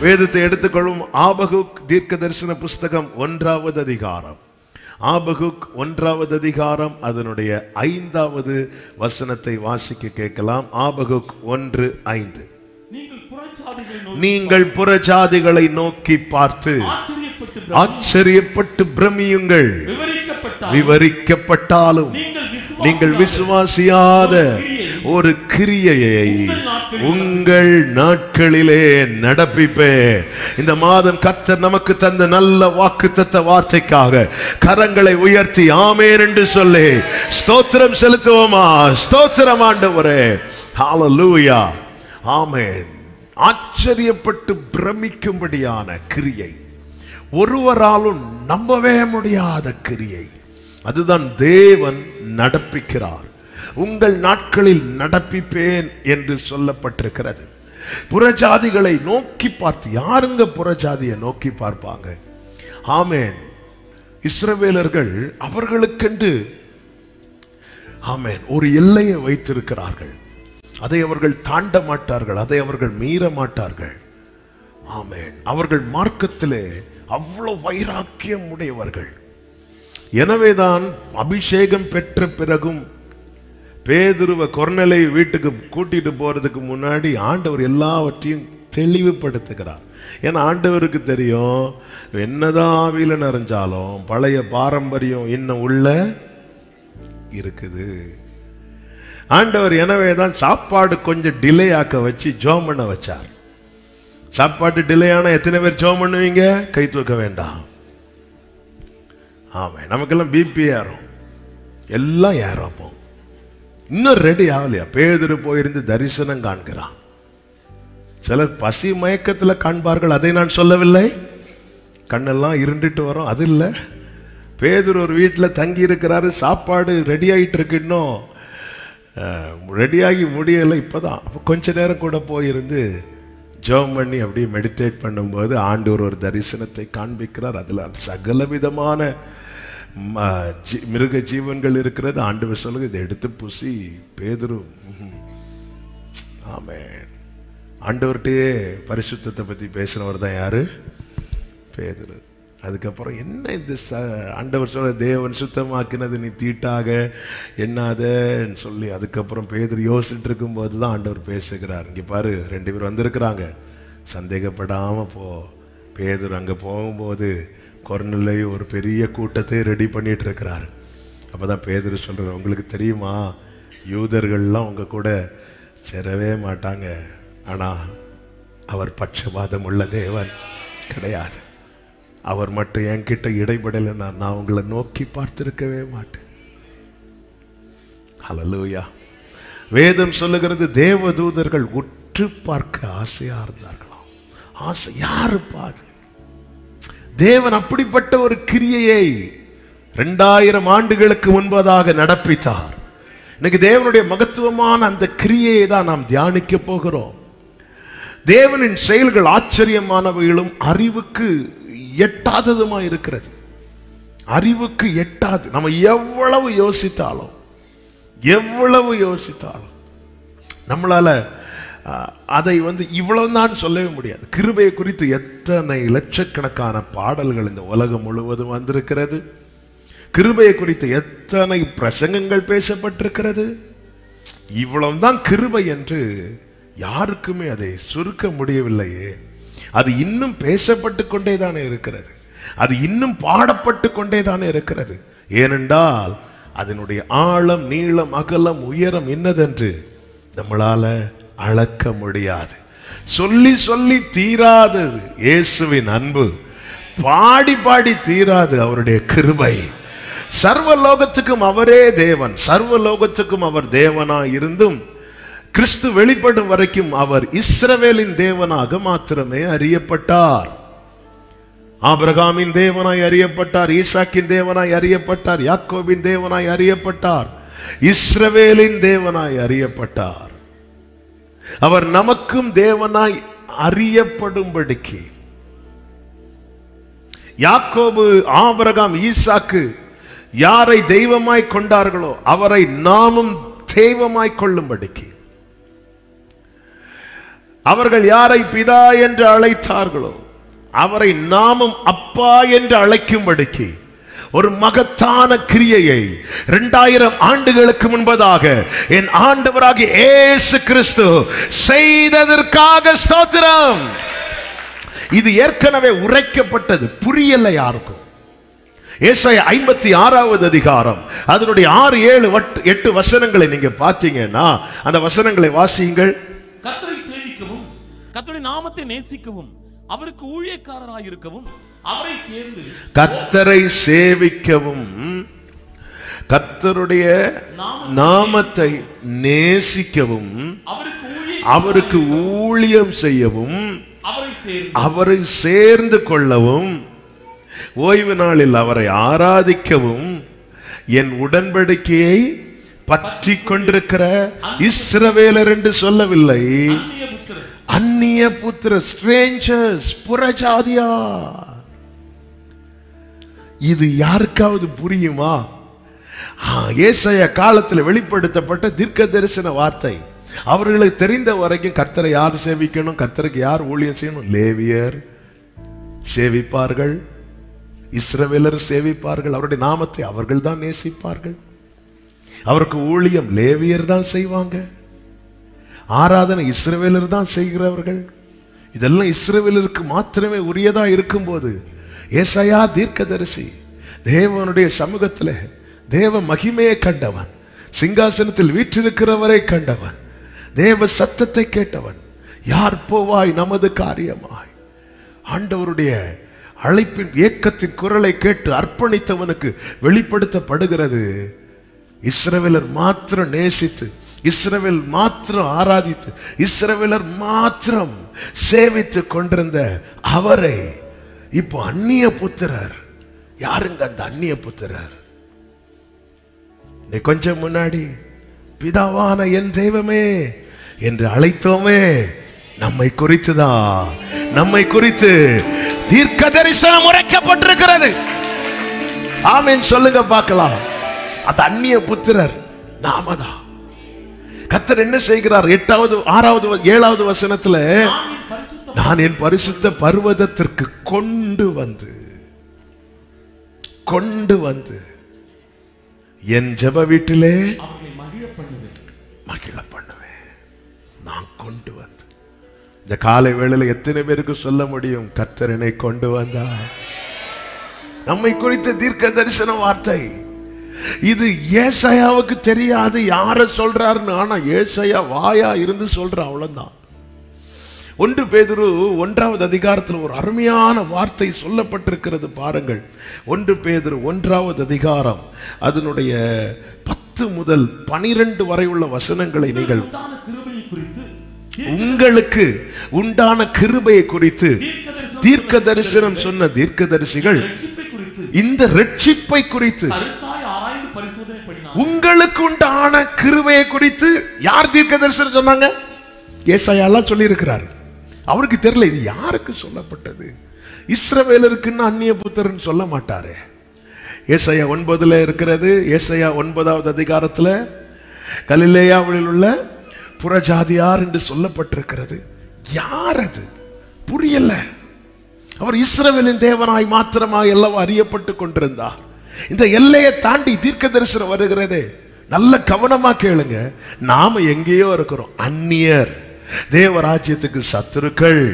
வேதத்தை எடுத்துக்கொள்ளும் ஆபகுக் தீர்க்க தரிசன புஸ்தகம் ஒன்றாவது அதிகாரம். ஆபகுக் ஒன்றாவது அதிகாரம் அதனுடைய ஐந்தாவது வசனத்தை வாசிக்க கேட்கலாம். ஆபகுக் ஒன்று ஐந்து. நீங்கள் புறஜாதிகளை நோக்கி பார்த்து ஆச்சரியப்பட்டு பிரமியுங்கள். விவரிக்கப்பட்டால் விவரிக்கப்பட்டாலும் நீங்கள் விசுவாசியாத ஒரு கிரியையை உங்கள் நாட்களிலே நடப்பிப்பேன். இந்த மாதம் கர்த்தர் நமக்கு தந்த நல்ல வாக்குத்தத்த வார்த்தைக்காக கரங்களை உயர்த்தி ஆமேன் என்று சொல்லி ஸ்தோத்திரம் செலுத்துவோமா? ஸ்தோத்திரம் ஆண்டவரே. ஹாலலூயா ஆமேன். ஆச்சரியப்பட்டு பிரமிக்கும்படியான கிரியை. ஒருவராலும் நம்பவே முடியாத கிரியை. அதுதான் தேவன் நடப்பிக்கிறார். உங்கள் நாட்களில் நடப்பிப்பேன் என்று சொல்லப்பட்டிருக்கிறது. புறஜாதிகளை நோக்கி பார்த்து யாருங்க புறஜாதியை நோக்கி பார்ப்பாங்க? ஆமேன். இஸ்ரவேலர்கள் அவர்களுக்கென்று ஆமேன் ஒரு எல்லையை வைத்திருக்கிறார்கள். அதை அவர்கள் தாண்ட மாட்டார்கள் அதை அவர்கள் மீற மாட்டார்கள். ஆமேன். அவர்கள் மார்க்கத்திலே அவ்வளவு வைராக்கியம் உடையவர்கள். எனவேதான் அபிஷேகம் பெற்ற பிறகும் பேதுருவ கொர்நலை வீட்டுக்கு கூட்டிட்டு போறதுக்கு முன்னாடி ஆண்டவர் எல்லாவற்றையும் தெளிவுபடுத்துகிறார். ஏன்னா ஆண்டவருக்கு தெரியும் என்னதான் ஆவியில நிறைஞ்சாலும் பழைய பாரம்பரியம் இன்னும் உள்ள இருக்குது. ஆண்டவர் எனவே தான் சாப்பாடு கொஞ்சம் டிலே ஆக்க வச்சு ஜோம் பண்ண வச்சார். சாப்பாடு டிலே ஆனால் எத்தனை பேர் ஜோம் பண்ணுவீங்க? கை தூக்க வேண்டாம். ஆமாம் நமக்கெல்லாம் பிபி ஏறும். எல்லாம் ஏறும் அப்போ. இன்னும் ரெடி ஆகலையா? பேதுரு போயிருந்து தரிசனம் காண்கிறான். சிலர் பசி மயக்கத்தில் காண்பார்கள் அதை நான் சொல்லவில்லை. கண்ணெல்லாம் இருண்டுட்டு வரும் அது இல்லை. பேதுரு ஒரு வீட்டில் தங்கி இருக்கிறாரு சாப்பாடு ரெடி ஆகிட்டு இருக்கு இன்னும். ரெடியாகி முடியலை இப்போதான். அப்போ கொஞ்ச நேரம் கூட போயிருந்து ஜோம் பண்ணி அப்படியே மெடிடேட் பண்ணும்போது ஆண்டவர் ஒரு தரிசனத்தை காண்பிக்கிறார். அதில் சகல விதமான மிருக ஜீவன்கள் இருக்கிறது. ஆண்டவர் சொல்லுங்க இதை எடுத்து பூசி பேதுரு. ஆமே ஆண்டவர்கிட்டயே பரிசுத்தத்தை பற்றி பேசினவர் தான் யாரு? பேதுரு. அதுக்கப்புறம் என்ன இந்த ச ஆண்டவர் சொல்ல தேவன் சுத்தமாக்கினது நீ தீட்டாக என்னாதன்னு சொல்லி அதுக்கப்புறம் பேதர் யோசிச்சுட்டு இருக்கும்போது தான் ஆண்டவர் பேசுகிறார். இங்கே பாரு ரெண்டு பேர் வந்திருக்கிறாங்க. சந்தேகப்படாமல் போ. பேதர் அங்கே போகும்போது கொர்நிலை ஒரு பெரிய கூட்டத்தை ரெடி பண்ணிட்டு இருக்கிறாரு அப்போ தான் பேதர் சொல்கிறார் உங்களுக்கு தெரியுமா யூதர்கள்லாம் உங்கள் கூட சேரவே மாட்டாங்க. ஆனால் அவர் பட்சபாதம் உள்ள தேவன் கிடையாது. அவர் மட்டும் என்கிட்ட இடைபடலைன்னா நான் உங்களை நோக்கி பார்த்துருக்கவே மாட்டேன். ஹலலூயா வேதம் சொல்லுகிறது தேவதூதர்கள் உற்று பார்க்க ஆசையாக இருந்தார்களாம். ஆசை யாருப்பா அது? தேவன் அப்படிப்பட்ட ஒரு கிரியையை ரெண்டாயிரம் ஆண்டுகளுக்கு முன்பதாக நடப்பித்தார். இன்னைக்கு தேவனுடைய மகத்துவமான அந்த கிரியையை தான் நாம் தியானிக்க போகிறோம். தேவனின் செயல்கள் ஆச்சரியமானவைகளும் அறிவுக்கு எட்டாததுமாக இருக்கிறது. அறிவுக்கு எட்டாது. நம்ம எவ்வளவு யோசித்தாலும் எவ்வளவு யோசித்தாலும் நம்மளால அதை வந்து இவ்வளவுதான் சொல்லவே முடியாது. கிருபையை குறித்து எத்தனை லட்சக்கணக்கான பாடல்கள் இந்த உலகம் முழுவதும் வந்திருக்கிறது? கிருபையை குறித்து எத்தனை பிரசங்கங்கள் பேசப்பட்டிருக்கிறது? இவ்வளவுதான் கிருபை என்று யாருக்குமே அதை சுருக்க முடியவில்லையே. அது இன்னும் பேசப்பட்டு கொண்டே தானே இருக்கிறது. அது இன்னும் பாடப்பட்டு கொண்டே தானே இருக்கிறது. ஏனென்றால் அதனுடைய ஆழம் நீளம் அகலம் உயரம் என்னதென்று நம்மளால அளக்க முடியாது. சொல்லி சொல்லி தீராதது இயேசுவின் அன்பு. பாடி பாடி தீராது அவருடைய கிருபை. சர்வ லோகத்துக்கும் அவரே தேவன். சர்வ லோகத்துக்கும் அவர் தேவனாய் இருந்தும் கிறிஸ்து வெளிப்படும் வரைக்கும் அவர் இஸ்ரவேலின் தேவனாக மாத்திரமே அறியப்பட்டார். ஆபிரகாமின் தேவனாய் அறியப்பட்டார். ஈசாக்கின் தேவனாய் அறியப்பட்டார். யாக்கோவின் தேவனாய் அறியப்பட்டார். இஸ்ரவேலின் தேவனாய் அறியப்பட்டார். அவர் நமக்கும் தேவனாய் அறியப்படும்படிக்கு. யாக்கோபு ஆபரகாம் ஈசாக்கு யாரை தெய்வமாய் கொண்டார்களோ அவரை நாமும் தெய்வமாய் கொள்ளும்படிக்கு. அவர்கள் யாரை பிதா என்று அழைத்தார்களோ அவரை நாமும் அப்பா என்று அழைக்கும்படிக்கு. ஒரு மகத்தான கிரியையை இரண்டாயிரம் ஆண்டுகளுக்கு முன்பதாக என் ஆண்டவராக ஏசு கிறிஸ்து செய்ததற்காக ஸ்தோத்திரம். இது ஏற்கனவே உரைக்கப்பட்டது. புரியல யாருக்கும்? ஏசாய ஐம்பத்தி ஆறாவது அதிகாரம். அதனுடைய ஆறு ஏழு வட்- எட்டு வசனங்களை நீங்க பார்த்தீங்கன்னா அந்த வசனங்களை வாசியுங்கள். கத்தரை சேவிக்கவும் கர்த்தருடைய நாமத்தை நேசிக்கவும் அவருக்கு ஊழியக்காரராக இருக்கவும் கத்தரை சேவிக்கவும். கத்தருடைய நாம- நாமத்தை நேசிக்கவும். அவருக்கு ஊழிய அவருக்கு ஊழியம் செய்யவும். அவரை சேர்ந்து கொள்ளவும். ஓய்வு நாளில் அவரை ஆராதிக்கவும். என் உடன்படிக்கையை பற்றி கொண்டிருக்கிற இஸ்ரவேலர் என்று சொல்லவில்லை. அந்நிய புத்திர ஸ்ட்ரேஞ்சர்ஸ் புறஜாதியா இது யாருக்காவது புரியுமா? ஏசைய காலத்தில் வெளிப்படுத்தப்பட்ட தீர்க்க தரிசன வார்த்தை. அவர்களுக்கு தெரிந்த வரைக்கும் கத்தரை யார் சேவிக்கணும்? கத்தருக்கு யார் ஊழியம் செய்யணும்? லேவியர் சேவிப்பார்கள். இஸ்ரவேலர் சேவிப்பார்கள். அவருடைய நாமத்தை அவர்கள் தான் நேசிப்பார்கள். அவருக்கு ஊழியம் லேவியர் தான் செய்வாங்க. ஆராதனை இஸ்ரவேலர் தான் செய்கிறவர்கள். இதெல்லாம் இஸ்ரவேலருக்கு மாத்திரமே உரியதா இருக்கும்போது ஏசையா தீர்க்கதரிசி தேவனுடைய சமூகத்தில் தேவ மகிமையை கண்டவன் சிங்காசனத்தில் வீற்றிருக்கிறவரை கண்டவன் தேவ சத்தத்தை கேட்டவன் யார் போவாய் நமது காரியமாய்? ஆண்டவருடைய அழைப்பின் ஏக்கத்தின் குரலை கேட்டு அர்ப்பணித்தவனுக்கு வெளிப்படுத்தப்படுகிறது. இஸ்ரவேலர் மாத்திரம் நேசித்து இஸ்ரவேல் மாத்திரம் ஆராதித்து இஸ்ரவேலர் மாத்திரம் சேவித்து கொண்டிருந்த அவரை இப்போ அந்நிய புத்திரர். யாருங்க அந்த அந்நிய புத்திரர்? நீ கொஞ்சம் முன்னாடி பிதாவான என் தெய்வமே என்று அழைத்தோமே. நம்மை குறித்துதான் நம்மை குறித்து தீர்க்க தரிசனம் உரைக்கப்பட்டிருக்கிறது. ஆமீன் சொல்லுங்க பார்க்கலாம். அந்த அந்நிய புத்திரர் நாமதான் கத்தர் என்ன செய்கிறார்? எட்டாவது ஆறாவது ஏழாவது வசனத்துல நான் என் பரிசுத்த பர்வதத்திற்கு கொண்டு வந்து கொண்டு வந்து என் ஜெப வீட்டிலே மகிழ பண்ணுவேன். நான் கொண்டு வந்து. இந்த காலை வேளையில எத்தனை பேருக்கு சொல்ல முடியும்? கர்த்தர் என்னை கொண்டு வந்தா நம்மை குறித்த தீர்க்க தரிசன வார்த்தை. இது ஏசாயாவுக்கு தெரியாது யார சொல்றாருன்னு. ஆனா ஏசாயா வாயா இருந்து சொல்ற அவ்வளவுதான். ஒன்று பேதுரு ஒன்றாவது அதிகாரத்தில் ஒரு அருமையான வார்த்தை சொல்லப்பட்டிருக்கிறது பாருங்கள். ஒன்று பேதுரு ஒன்றாவது அதிகாரம். அதனுடைய பத்து முதல் பனிரெண்டு வரை உள்ள வசனங்களை நீங்கள் உங்களுக்கு உண்டான கிருபையை குறித்து தீர்க்க தரிசனம் சொன்ன தீர்க்க தரிசிகள் இந்த ரட்சிப்பை குறித்து உங்களுக்கு உண்டான கிருபையை குறித்து யார் தீர்க்க தரிசனம் சொன்னாங்க? ஏசாயாலாம் இருக்கிறார்கள் அவருக்கு தெரியல இது யாருக்கு சொல்லப்பட்டது? இஸ்ரவேலருக்குன்னு அந்நிய புத்தர்ன்னு சொல்ல மாட்டாரே. ஏசையா ஒன்பதுல இருக்கிறது ஏசையா ஒன்பதாவது அதிகாரத்துல கலிலேயாவில் உள்ள புறஜாதியார் என்று சொல்லப்பட்டிருக்கிறது. யார் அது? புரியல. அவர் இஸ்ரவேலின் தேவனாய் மாத்திரமாய் எல்லாம் அறியப்பட்டு கொண்டிருந்தார். இந்த எல்லையை தாண்டி தீர்க்க தரிசனம் வருகிறதே. நல்ல கவனமா கேளுங்க. நாம எங்கேயோ இருக்கிறோம். அந்நியர். தேவராஜ்யத்துக்கு சத்துருக்கள்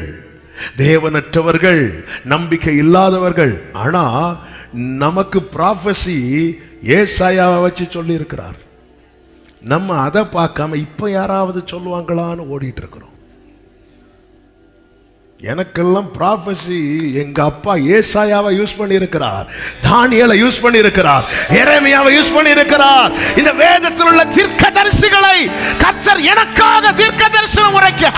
தேவனற்றவர்கள் நம்பிக்கை இல்லாதவர்கள். ஆனா நமக்கு ப்ராஃபசி ஏசாயாவை வச்சு சொல்லி இருக்கிறார் நம்ம அதை பார்க்காம இப்ப யாராவது சொல்லுவாங்களான்னு ஓடிட்டு இருக்கிறோம். எனக்கெல்லாம் ப்ராஃபசி எங்க அப்பா ஏசாயாவை யூஸ் பண்ணி இருக்கிறார் தானியலை யூஸ் பண்ணி இருக்கிறார் எரேமியாவை யூஸ் பண்ணி இருக்கிறார் இந்த வேதத்தில் உள்ள தீர்க்க தரிசிகளை கர்த்தர் எனக்காக தீர்க்க தரிசனம் உரைக்க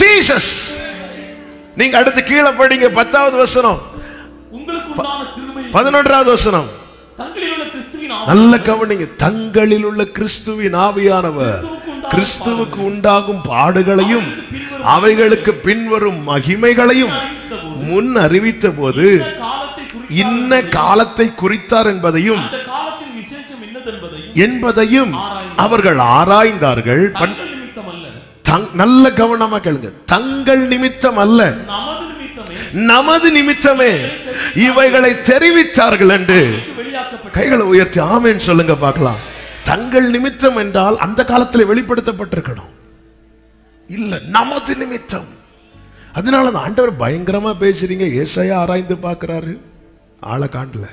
ஜீசஸ் நீங்க அடுத்து கீழே படிங்க பத்தாவது வசனம். பதினொன்றாவது வசனம். நல்ல கவனிங்க தங்களில் உள்ள கிறிஸ்துவின் ஆவியானவர். கிறிஸ்துவுக்கு உண்டாகும் பாடுகளையும் அவைகளுக்கு பின்வரும் மகிமைகளையும் முன் அறிவித்த போது இன்ன காலத்தை குறித்தார் என்பதையும் என்பதையும் அவர்கள் ஆராய்ந்தார்கள். பண்- தங்- நல்ல கவனமா கேளுங்க. தங்கள் நிமித்தம் அல்ல. நமது நிமித்தமே இவைகளை தெரிவித்தார்கள் என்று கைகளை உயர்த்தி ஆமேன்னு சொல்லுங்க பார்க்கலாம். தங்கள் நிமித்தம் என்றால் அந்த காலத்தில் வெளிப்படுத்தப்பட்டிருக்கணும். இல்லை நமது நிமித்தம். அதனால தான் ஆண்டவர் பயங்கரமா பேசுறீங்க. ஏசையா ஆராய்ந்து பார்க்கறாரு. ஆளை காண்டல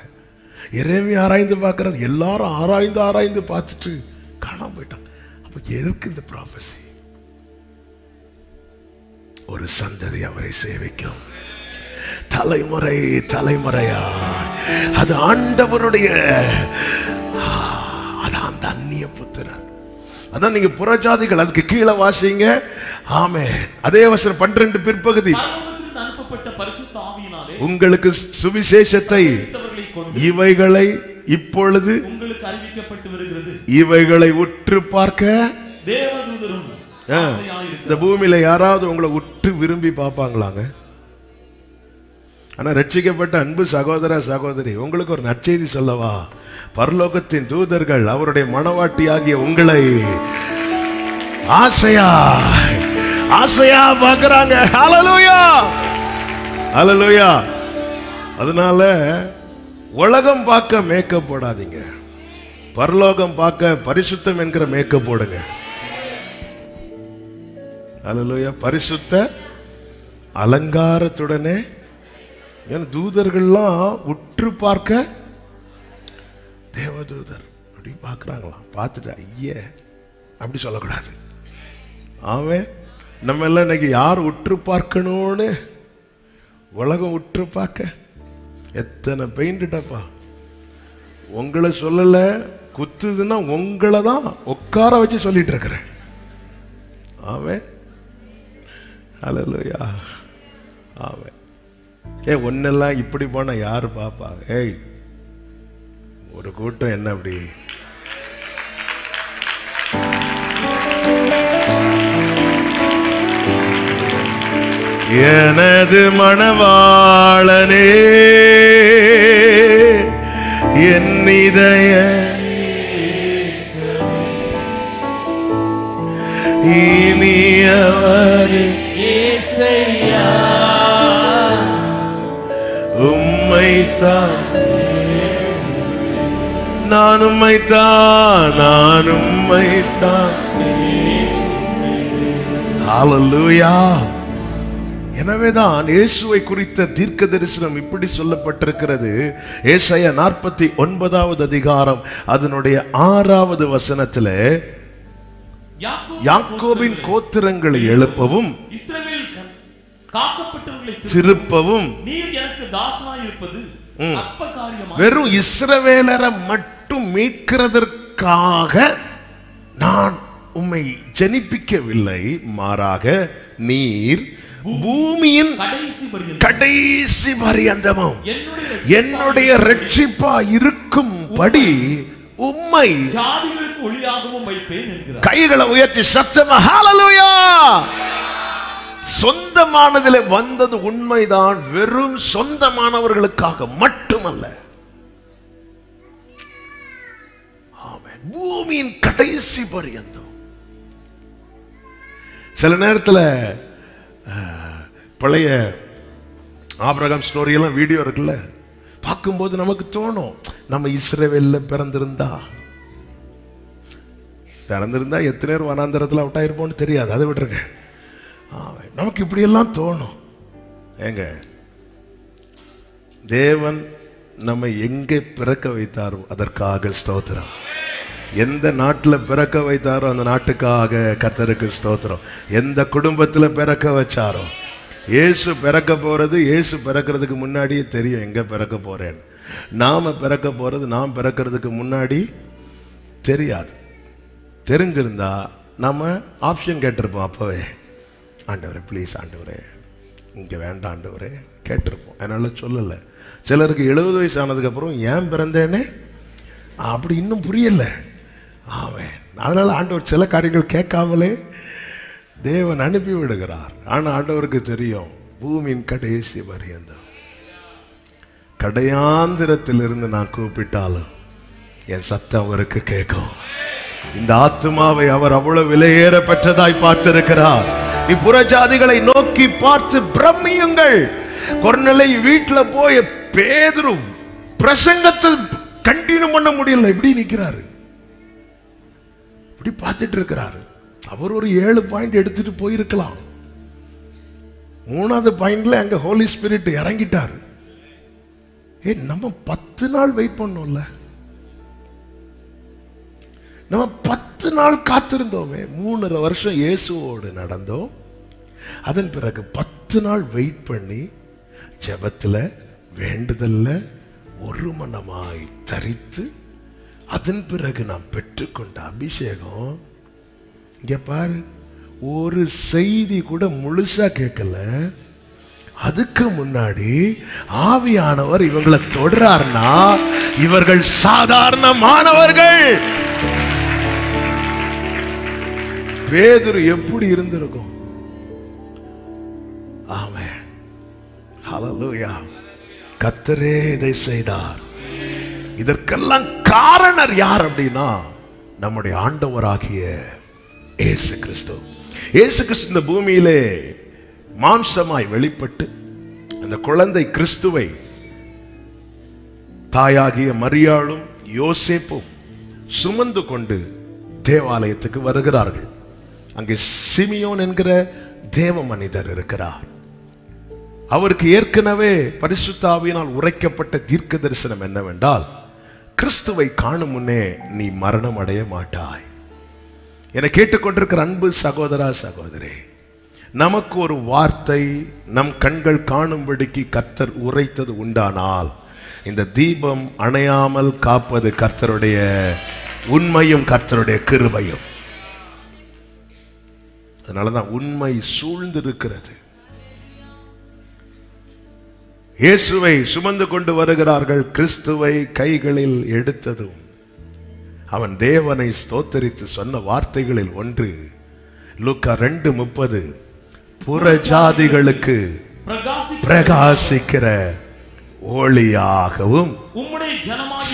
இறைவி ஆராய்ந்து பார்க்கறாரு. எல்லாரும் ஆராய்ந்து ஆராய்ந்து பார்த்துட்டு காணாமல் போயிட்டாங்க. அப்போ எதுக்கு இந்த ப்ராஃபஸி ஒரு சந்ததி அவரை சேவிக்கும். தலைமுறை தலைமுறையா. அது ஆண்டவருடைய ஆ, அது அந்த அந்நிய புத்திரன் அதான் நீங்க புறஜாதிகள் அதுக்கு கீழே வாசிங்க. ஆமே அதே வசனம் பன்னிரண்டு பிற்பகுதி. உங்களுக்கு சுவிசேஷத்தை இவைகளை இப்பொழுது உங்களுக்கு அறிவிக்கப்பட்டு வருகிறது. இவைகளை உற்று பார்க்க. தேவதூதரும். இந்த பூமியில யாராவது உங்களை உற்று விரும்பி பார்ப்பாங்களாங்க? ஆனால் ரட்சிக்கப்பட்ட அன்பு சகோதர சகோதரி உங்களுக்கு ஒரு நற்செய்தி சொல்லவா? பரலோகத்தின் தூதர்கள் அவருடைய மனவாட்டியாகிய உங்களை ஆசையா ஆசையா பார்க்கறாங்க. அலலுயா அலலுயா அதனால உலகம் பார்க்க மேக்கப் போடாதீங்க. பரலோகம் பார்க்க பரிசுத்தம் என்கிற மேக்கப் போடுங்க. அலலுயா பரிசுத்த அலங்காரத்துடனே ஏன்னா தூதர்கள்லாம் உற்று பார்க்க தேவதூதர் அப்படி பார்க்குறாங்களாம். பார்த்துட்டு ஐயே அப்படி சொல்லக்கூடாது. ஆமே நம்ம எல்லாம் இன்னைக்கு யார் உற்று பார்க்கணும்னு உலகம் உற்று பார்க்க? எத்தனை பெயிண்டுட்டப்பா உங்களை சொல்லலை குத்துதுன்னா உங்களை தான் உட்கார வச்சு சொல்லிட்டு இருக்கிறேன். ஆமே ஹalleluya ஆமே ஏ ஒன்னெல்லாம் இப்படி போனா யாரு பாப்பாங்க ஏய் ஒரு கூட்டம் என்ன அப்படி? எனது மணவாளனே என் இதய இனியவர் நான் உம்மைத்தான் நான் உம்மைத்தான் ஹalleluya எனவேதான் இயேசுவை குறித்த தீர்க்க தரிசனம் இப்படி சொல்லப்பட்டிருக்கிறது. ஏசாயா நாற்பத்தி ஒன்பதாவது அதிகாரம் அதனுடைய ஆறாவது வசனத்துல யாக்கோபு யாக்கோபின் கோத்திரங்களை எழுப்பவும் திருப்பவும் வெறும் இஸ்ரவேலரை மட்டும் மீட்கிறதற்காக நான் உம்மை ஜனிப்பிக்கவில்லை. மாறாக நீர் பூமியின் கடைசி பரியந்தமும் என்னுடைய ரட்சிப்பா இருக்கும்படி உம்மை கைகளை உயர்த்தி சத்தமா ஹalleluya சொந்தமானதிலே வந்தது உண்மைதான். வெறும் சொந்தமானவர்களுக்காக மட்டுமல்ல. பூமியின் கடைசி பரியந்தம். சில நேரத்தில் பழைய ஆபிரகாம் ஸ்டோரியெல்லாம் வீடியோ இருக்குல்ல பார்க்கும்போது நமக்கு தோணும் நம்ம இஸ்ரேவேலில் பிறந்திருந்தா. பிறந்திருந்தா எத்தனை பேர் வனாந்தரத்தில் அவுட் ஆயிருப்போம்னு தெரியாது அதை விட்டுருங்க. நமக்கு இப்படியெல்லாம் தோணும். ஏங்க தேவன் நம்மை எங்கே பிறக்க வைத்தாரோ அதற்காக ஸ்தோத்திரம். எந்த நாட்டில் பிறக்க வைத்தாரோ அந்த நாட்டுக்காக கத்தருக்கு ஸ்தோத்திரம். எந்த குடும்பத்தில் பிறக்க வச்சாரோ. இயேசு பிறக்க போகிறது இயேசு பிறக்கிறதுக்கு முன்னாடியே தெரியும் எங்கே பிறக்க போகிறேன்னு நாம் பிறக்க போகிறது நாம் பிறக்கிறதுக்கு முன்னாடி தெரியாது. தெரிஞ்சிருந்தா நம்ம ஆப்ஷன் கேட்டிருப்போம் அப்போவே. ஆண்டவரே ப்ளீஸ் ஆண்டவரே இங்கே வேண்டாம் ஆண்டவரே கேட்டிருப்போம். அதனால் சொல்லலை. சிலருக்கு எழுபது வயசு ஆனதுக்கப்புறம் ஏன் பிறந்தேனே? அப்படி இன்னும் புரியலை. ஆமென். அதனால் ஆண்டவர் சில காரியங்கள் கேட்காமலே தேவன் அனுப்பி விடுகிறார். ஆனால் ஆண்டவருக்கு தெரியும் பூமியின் கடைசி பரியந்தம். கடையாந்திரத்திலிருந்து நான் கூப்பிட்டாலும் என் சத்தம் அவருக்கு கேட்கும். இந்த ஆத்துமாவை அவர் அவ்வளவு விலையேற பெற்றதாய் பார்த்திருக்கிறார். இப்புறஜாதிகளை நோக்கி பார்த்து பிரமியுங்கள். குரநிலை வீட்டில் போய் பேதரும் பிரசங்கத்தை கண்டினியூ பண்ண முடியல. இப்படி நிற்கிறாரு. அப்படி பார்த்துட்டு இருக்கிறாரு அவர் ஒரு ஏழு பாயிண்ட் எடுத்துட்டு போயிருக்கலாம். மூணாவது பாயிண்ட்ல அங்க ஹோலி ஸ்பிரிட் இறங்கிட்டாரு. ஏ நம்ம பத்து நாள் வெயிட் பண்ணோம்ல. நம்ம பத்து நாள் காத்திருந்தோமே. மூணரை வருஷம் இயேசுவோடு நடந்தோம். அதன் பிறகு பத்து நாள் வெயிட் பண்ணி ஜபத்தில் வேண்டுதல்ல ஒரு மனமாய் தரித்து அதன் பிறகு நாம் பெற்றுக்கொண்ட அபிஷேகம். இங்க பாரு ஒரு செய்தி கூட முழுசா கேட்கல. அதுக்கு முன்னாடி ஆவியானவர் இவங்களை தொடர்றார்னா இவர்கள் சாதாரணமானவர்கள். பேதுரு எப்படி இருந்திருக்கும்? ஆமே ஹalleluya. கத்தரே இதை செய்தார். இதற்கெல்லாம் காரணர் யார் அப்படின்னா நம்முடைய ஆண்டவராகிய இயேசு கிறிஸ்து. இயேசு கிறிஸ்து இந்த பூமியிலே மாம்சமாய் வெளிப்பட்டு அந்த குழந்தை கிறிஸ்துவை தாயாகிய மரியாளும் யோசேப்பும் சுமந்து கொண்டு தேவாலயத்துக்கு வருகிறார்கள். அங்கே சிமியோன் என்கிற தேவ மனிதர் இருக்கிறார். அவருக்கு ஏற்கனவே பரிசுத்தாவினால் உரைக்கப்பட்ட தீர்க்க தரிசனம் என்னவென்றால் கிறிஸ்துவை காணும் முன்னே நீ மரணம் அடைய மாட்டாய். என கேட்டுக்கொண்டிருக்கிற அன்பு சகோதரா சகோதரி நமக்கு ஒரு வார்த்தை நம் கண்கள் காணும்படிக்கு கர்த்தர் உரைத்தது உண்டானால் இந்த தீபம் அணையாமல் காப்பது கர்த்தருடைய உண்மையும் கர்த்தருடைய கிருபையும். அதனாலதான் உண்மை சூழ்ந்திருக்கிறது. இயேசுவை சுமந்து கொண்டு வருகிறார்கள் கிறிஸ்துவை கைகளில் எடுத்ததும். அவன் தேவனை ஸ்தோத்தரித்து சொன்ன வார்த்தைகளில் ஒன்று லூக்கா ரெண்டு முப்பது புறஜாதிகளுக்கு பிரகாசி பிரகாசிக்கிற ஒளியாகவும்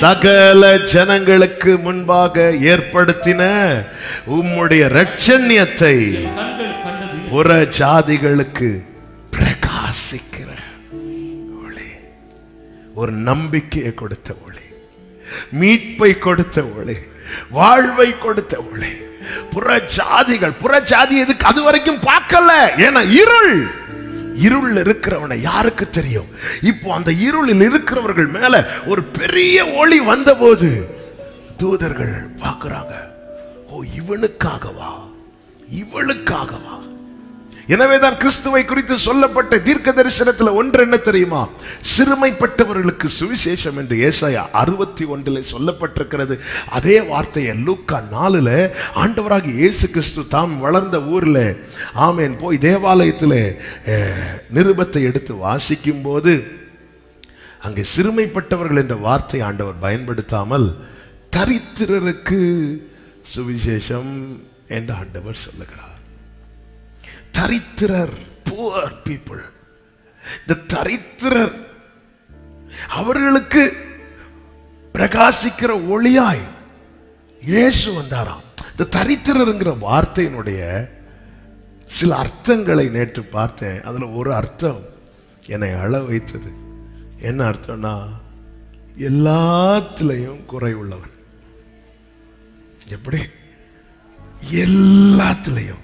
சகல ஜனங்களுக்கு முன்பாக ஏற்படுத்தின உம்முடைய ரட்சண்யத்தை புற ஜாதிகளுக்கு ஒரு நம்பிக்கையை கொடுத்த ஒளி மீட்பை கொடுத்த ஒளி வாழ்வை கொடுத்த ஒளி. புற ஜாதிகள் புற ஜாதி எதுக்கு அது வரைக்கும் பார்க்கல. ஏன்னா இருள் இருள் இருக்கிறவனை யாருக்கு தெரியும்? இப்போ அந்த இருளில் இருக்கிறவர்கள் மேல ஒரு பெரிய ஒளி வந்தபோது தூதர்கள் பார்க்குறாங்க ஓ இவனுக்காகவா இவளுக்காகவா? எனவேதான் கிறிஸ்துவை குறித்து சொல்லப்பட்ட தீர்க்க தரிசனத்துல ஒன்று என்ன தெரியுமா? சிறுமைப்பட்டவர்களுக்கு சுவிசேஷம் என்று ஏசாயா அறுபத்தி ஒன்றில் சொல்லப்பட்டிருக்கிறது. அதே வார்த்தையை லூக்கா நாலுல ஆண்டவராக இயேசு கிறிஸ்து தாம் வளர்ந்த ஊர்ல ஆமேன் போய் தேவாலயத்தில் நிருபத்தை எடுத்து வாசிக்கும் போது அங்கே சிறுமைப்பட்டவர்கள் என்ற வார்த்தை ஆண்டவர் பயன்படுத்தாமல் தரித்திரருக்கு சுவிசேஷம் என்று ஆண்டவர் சொல்லுகிறார். தரித்திரர் புவர் பீப்புள் இந்த தரித்திரர் அவர்களுக்கு பிரகாசிக்கிற ஒளியாய் இயேசு வந்தாராம். இந்த தரித்திரருங்கிற வார்த்தையினுடைய சில அர்த்தங்களை நேற்று பார்த்தேன். அதில் ஒரு அர்த்தம் என்னை அழ வைத்தது. என்ன அர்த்தம்னா எல்லாத்திலையும் குறை உள்ளவன். எப்படி? எல்லாத்திலையும்.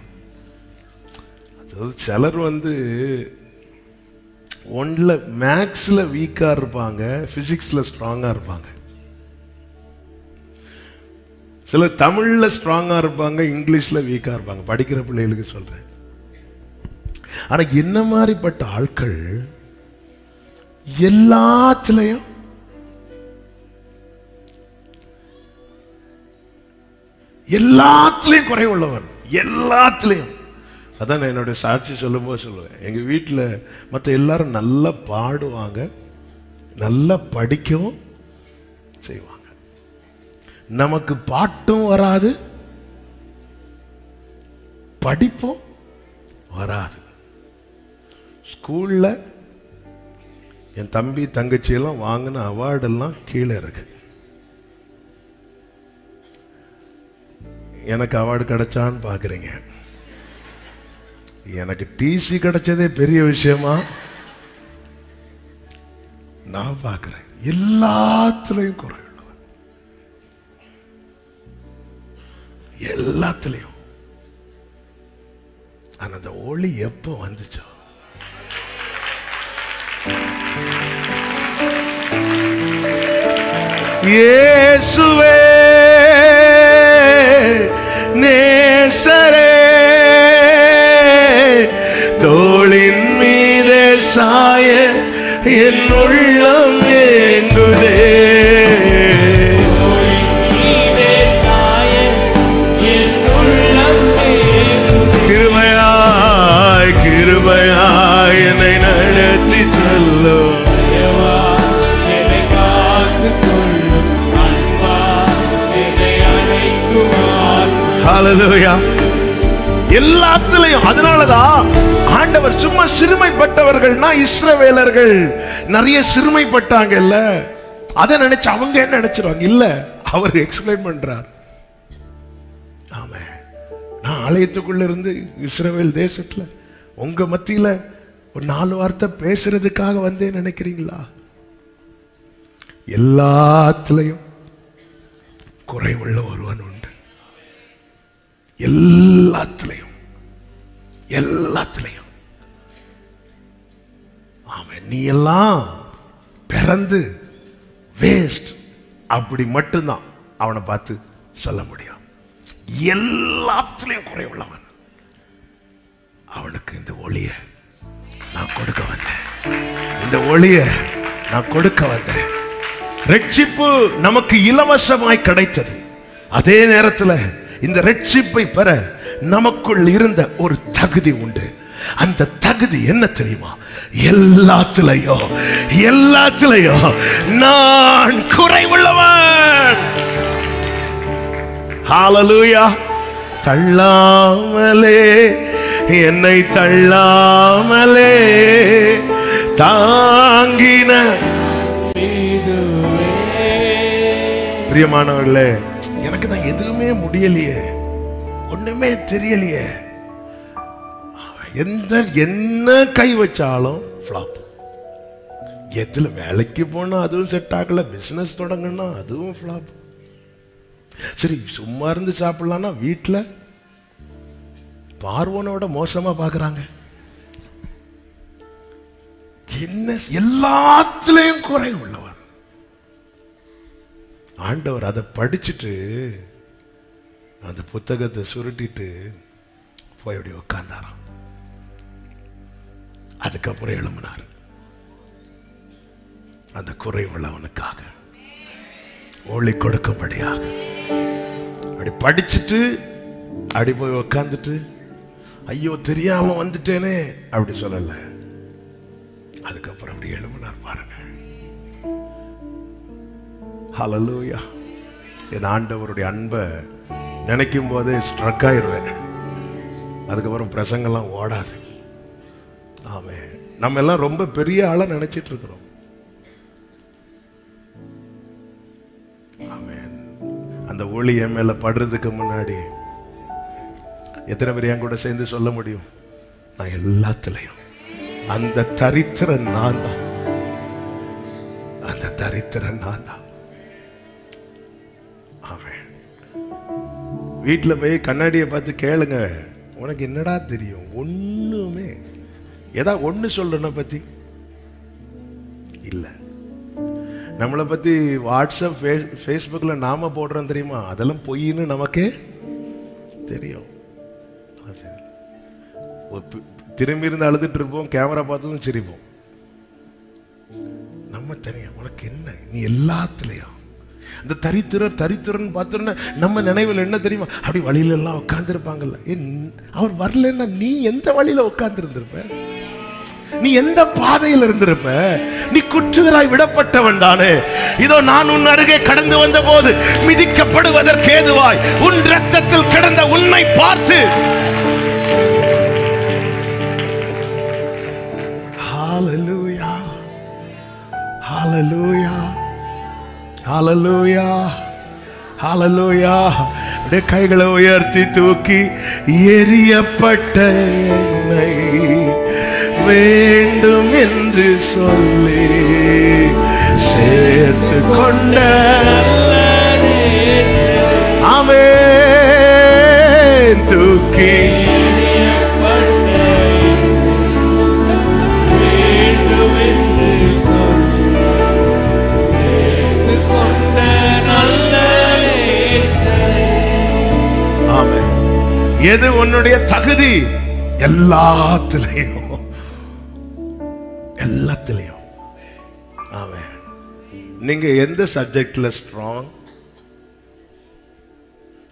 அதாவது சிலர் வந்து ஒன்ல மேக்ஸ்ல வீக்கா இருப்பாங்க பிசிக்ஸ்ல ஸ்ட்ராங்கா இருப்பாங்க. சிலர் தமிழ்ல ஸ்ட்ராங்கா இருப்பாங்க இங்கிலீஷ்ல வீக்கா இருப்பாங்க. படிக்கிற பிள்ளைகளுக்கு சொல்கிறேன் ஆனா என்ன மாதிரிப்பட்ட ஆட்கள் எல்லாத்துலயும் எல்லாத்துலயும் குறை உள்ளவன் எல்லாத்துலயும். அதான் நான் என்னுடைய சாட்சி சொல்லும்போது சொல்லுவேன். எங்கள் வீட்டில் மற்ற எல்லாரும் நல்லா பாடுவாங்க நல்லா படிக்கவும் செய்வாங்க. நமக்கு பாட்டும் வராது படிப்பும் வராது. ஸ்கூலில் என் தம்பி தங்கச்சியெல்லாம் வாங்கின அவார்டெல்லாம் கீழே இருக்கு. எனக்கு அவார்டு கிடைச்சான்னு பார்க்குறீங்க எனக்கு டிசி கிடைச்சதே பெரிய விஷயமா? நான் பார்க்கிறேன். எல்லாத்துலயும் குறை உள்ளவன். ஆனா அந்த ஒளி எப்போ வந்துச்சோ? இயேசுவே நேச ஹalleluya எல்லாத்துலயும் அதனாலதான் ஆண்டவர் சும்மா சிறுமைப்பட்டவர்கள்னா இஸ்ரவேலர்கள். நிறைய சிறுமைப்பட்டாங்கல்ல. அதை நினைச்சு அவங்க என்ன நினைச்சிருவாங்க? இல்ல அவர் எக்ஸ்பிளைன் பண்றார். ஆமா நான் ஆலயத்துக்குள்ள இருந்து இஸ்ரவேல் தேசத்துல உங்க மத்தியில ஒரு நாலு வார்த்தை பேசுறதுக்காக வந்தேன் நினைக்கிறீங்களா? எல்லாத்துலயும் குறைவுள்ள ஒருவன் எல்லாத்துலயும். எல்லாத்துலயும். ஆமாம் நீ எல்லாம் பிறந்து வேஸ்ட் அப்படி மட்டும்தான் அவனை பார்த்து சொல்ல முடியும். எல்லாத்துலயும் குறைவுள்ளவன். அவனுக்கு இந்த ஒளிய நான் கொடுக்க வந்தேன். இந்த ஒளிய நான் கொடுக்க வந்தேன். ரட்சிப்பு நமக்கு இலவசமாய் கிடைத்தது. அதே நேரத்தில் இந்த ரட்சிப்பை பெற நமக்குள் இருந்த ஒரு தகுதி உண்டு. அந்த தகுதி என்ன தெரியுமா? எல்லாத்துலயும் எல்லாத்துலயும் நான் குறைவுள்ளவன். ஹalleluya தள்ளாமலே என்னை தள்ளாமலே தாங்கின. பிரியமானவர்களே எனக்கு தான் எதுவுமே முடியலையே. ஒண்ணுமே தெரியலையே. எந்த என்ன கை வச்சாலும் ஃப்ளாப் எதுல வேலைக்கு போனா அதுவும் செட் ஆகல பிஸ்னஸ் தொடங்கினா அதுவும் ஃப்ளாப் சரி சும்மா இருந்து சாப்பிட்லான்னா வீட்டில் பார்வனோட மோசமா பார்க்குறாங்க என்ன எல்லாத்துலேயும் குறை உள்ளவர் ஆண்டவர் அதை படிச்சுட்டு அந்த புத்தகத்தை சுருட்டிட்டு போய் அப்படி உட்காந்தாராம் அதுக்கப்புறம் எழும்பினார். அந்த குறைவுள்ளவனுக்காக ஒளி கொடுக்கும்படியாக. அப்படி படிச்சுட்டு அப்படி போய் உக்காந்துட்டு ஐயோ தெரியாம வந்துட்டேனே அப்படி சொல்லல. அதுக்கப்புறம் அப்படி எழும்பினார் பாருங்க. ஹலலூயா என் ஆண்டவருடைய அன்பை நினைக்கும் போதே ஸ்ட்ரக் ஆயிடுவேன். அதுக்கப்புறம் பிரசங்கெல்லாம் ஓடாது. ஆமே. நம்ம எல்லாம் ரொம்ப பெரிய ஆளாக நினைச்சிட்டு இருக்கிறோம். அந்த ஒளி என் மேல படுறதுக்கு முன்னாடி எத்தனை பேர் என் கூட சேர்ந்து சொல்ல முடியும்? நான் எல்லாத்துலயும். அந்த தரித்திரன் நான் தான் அந்த தரித்திரன் நான் தான் வீட்டில் போய் கண்ணாடியை பார்த்து கேளுங்க. உனக்கு என்னடா தெரியும்? ஒன்றுமே ஏதா ஒன்று சொல்லணும் பற்றி இல்லை. நம்மளை பற்றி வாட்ஸ்அப் ஃபே- ஃபேஸ்புக்கில் நாம போடுறோம் தெரியுமா? அதெல்லாம் பொய்ன்னு நமக்கே தெரியும். சரி. பி- திரும்பி இருந்து அழுதுட்டு இருப்போம் கேமரா பார்த்ததும் சிரிப்போம். நம்ம தெரியும். உனக்கு என்ன? நீ எல்லாத்துலேயும். இந்த தரித்திரர் தரித்திரன் பார்த்தோன்னா நம்ம நினைவில் என்ன தெரியுமா? அப்படி வழியில எல்லாம் உட்கார்ந்துருப்பாங்கல்ல அவர் வரலன்னா நீ எந்த வழியில உட்காந்துருந்திருப்ப நீ எந்த பாதையில் இருந்திருப்ப? நீ குற்றுதலாய் விடப்பட்டவன் தானே. இதோ நான் உன் அருகே கடந்து வந்த போது மிதிக்கப்படுவதற்கு ஏதுவாய் உன் ரத்தத்தில் கிடந்த உண்மை பார்த்து ஹலலூயா ஹலலூயா அப்படியே கைகளை உயர்த்தி தூக்கி எரியப்பட்ட என்னை வேண்டும் என்று சொல்லி சேர்த்து கொண்ட ஆமே தூக்கி எது உன்னுடைய தகுதி? எல்லாத்திலையும். எல்லாத்திலையும். ஆமென். நீங்க எந்த சப்ஜெக்ட்ல ஸ்ட்ராங்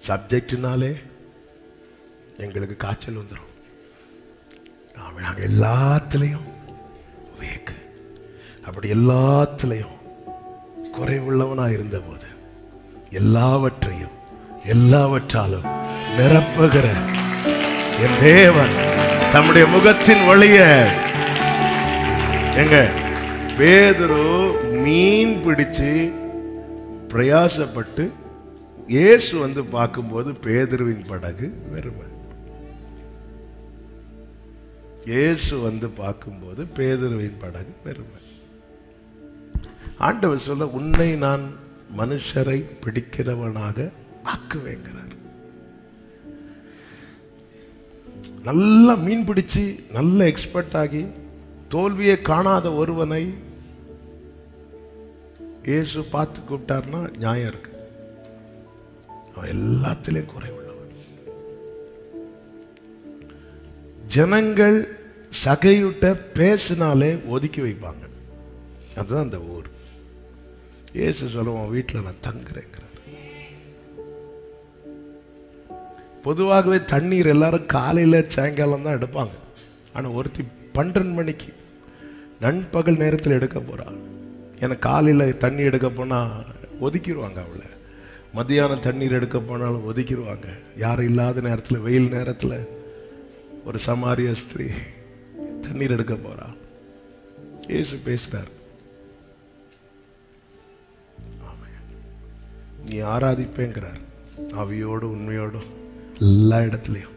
சப்ஜெக்ட்னாலே எங்களுக்கு காய்ச்சல் வந்துடும் ஆமாம் நாங்கள் எல்லாத்துலேயும் வேக் அப்படி எல்லாத்துலேயும் குறைவுள்ளவனாக இருந்தபோது எல்லாவற்றையும் எல்லாவற்றாலும் நிரப்புகிற என் தேவன் தம்முடைய முகத்தின் வழிய. எங்க? பேதுரு மீன் பிடிச்சு பிரயாசப்பட்டு இயேசு வந்து பார்க்கும்போது பேதுருவின் படகு வெறுமை. இயேசு வந்து பார்க்கும்போது பேதுருவின் படகு வெறுமை. ஆண்டவர் சொல்ல உன்னை நான் மனுஷரை பிடிக்கிறவனாக ஆக்குவேங்கிறார் நல்லா மீன் பிடிச்சு நல்ல எக்ஸ்பர்ட் ஆகி தோல்வியை காணாத ஒருவனை இயேசு பார்த்து கூப்பிட்டார்னா நியாயம் இருக்கு. அவன் எல்லாத்திலையும் குறைவுள்ளவன் ஜனங்கள் சகையுட்ட பேசினாலே ஒதுக்கி வைப்பாங்க. அதுதான் அந்த ஊர். இயேசு சொல்லுவான் வீட்டில் நான் தங்குறேங்கிற பொதுவாகவே தண்ணீர் எல்லாரும் காலையில் சாயங்காலம் தான் எடுப்பாங்க. ஆனால் ஒருத்தி பன்னெண்டு மணிக்கு நண்பகல் நேரத்தில் எடுக்க போகிறாள் ஏன்னா காலையில் தண்ணி எடுக்க போனால் ஒதுக்கிடுவாங்க அவளை. மத்தியானம் தண்ணீர் எடுக்க போனாலும் ஒதுக்கிடுவாங்க யாரும் இல்லாத நேரத்தில் வெயில் நேரத்தில் ஒரு சமாரிய ஸ்திரீ தண்ணீர் எடுக்க போகிறா ஏசு பேசுகிறார் நீ ஆராதிப்பேங்கிறார். அவையோடு உண்மையோடும். எல்லா இடத்துலையும்.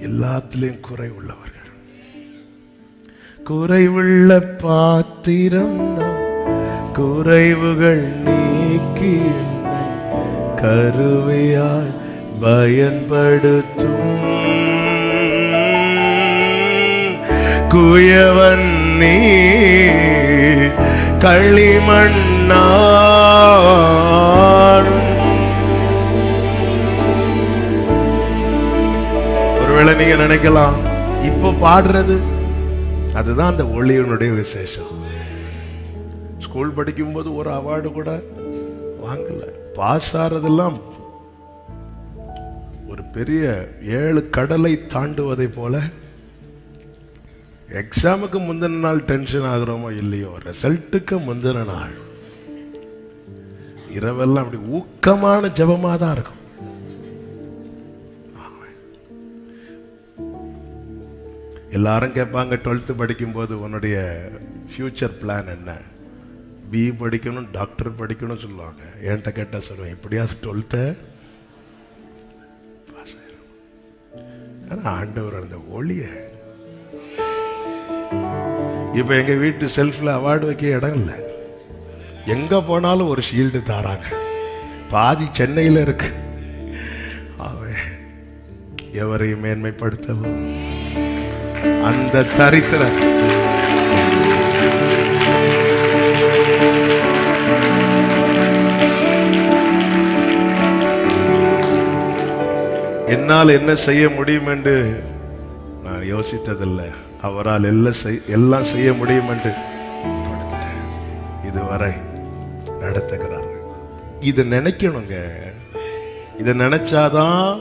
எல்லாத்திலையும் குறை உள்ளவர்கள். குறைவுள்ள பாத்திரம் குறைவுகள் நீக்கி கருவையால் பயன்படுத்தும். குயவன் நீ களிமண் நான். ஒருவேளை நீங்க நினைக்கலாம் இப்போ பாடுறது அதுதான் அந்த ஒளியனுடைய விசேஷம். ஸ்கூல் படிக்கும்போது ஒரு அவார்டு கூட வாங்கல. பாஸ் ஆறதெல்லாம் ஒரு பெரிய ஏழு கடலை தாண்டுவதை போல எக்ஸாமுக்கு முந்தின நாள் டென்ஷன் ஆகுறோமோ இல்லையோ ரிசல்ட்டுக்கு முந்தின நாள். இரவெல்லாம் அப்படி ஊக்கமான ஜபமாக தான் இருக்கும். எல்லாரும் கேட்பாங்க டுவெல்த்து படிக்கும்போது உன்னுடைய ஃப்யூச்சர் பிளான் என்ன? பி படிக்கணும் டாக்டர் படிக்கணும் சொல்லுவாங்க. என்கிட்ட கேட்டால் சொல்லுவேன் எப்படியாவது டுவெல்த்து பாஸ் ஆயிரும். ஆனால் ஆண்டவர் அந்த ஒளிய. இப்போ எங்கள் வீட்டு செல்ஃபில் அவார்டு வைக்க இடம் இல்லை. எங்கே போனாலும் ஒரு ஷீல்டு தாராங்க. பாதி சென்னையில் இருக்கு. அவன் எவரையும் மேன்மைப்படுத்தவும். அந்த தரித்திர. என்னால் என்ன செய்ய முடியும் என்று நான் யோசித்ததில்லை. அவரால் எல்லாம் செய்- எல்லாம் செய்ய முடியும் என்று இதுவரை நடத்துகிறார்கள். இதை நினைக்கணுங்க. இதை நினைச்சாதான்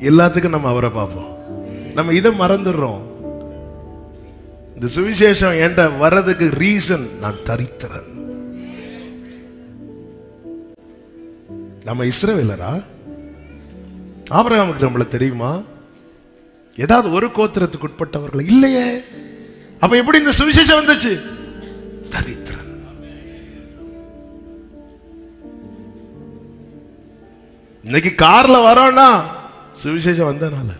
எல்லாத்துக்கும் நம்ம அவரை பார்ப்போம். நம்ம இதை மறந்துடுறோம். இந்த சுவிசேஷம் என்ற வர்றதுக்கு ரீசன் நான் தரித்திரன். நம்ம இஸ்ரவேலரா? ஆபரகாமுக்கு நம்மள தெரியுமா? ஏதாவது ஒரு கோத்திரத்துக்கு உட்பட்டவர்கள் இல்லையே. அப்ப எப்படி இந்த சுவிசேஷம் வந்துச்சு? தரித்திரன். இன்னைக்கு கார்ல வரோம்னா சுவிசேஷம் வந்தனால.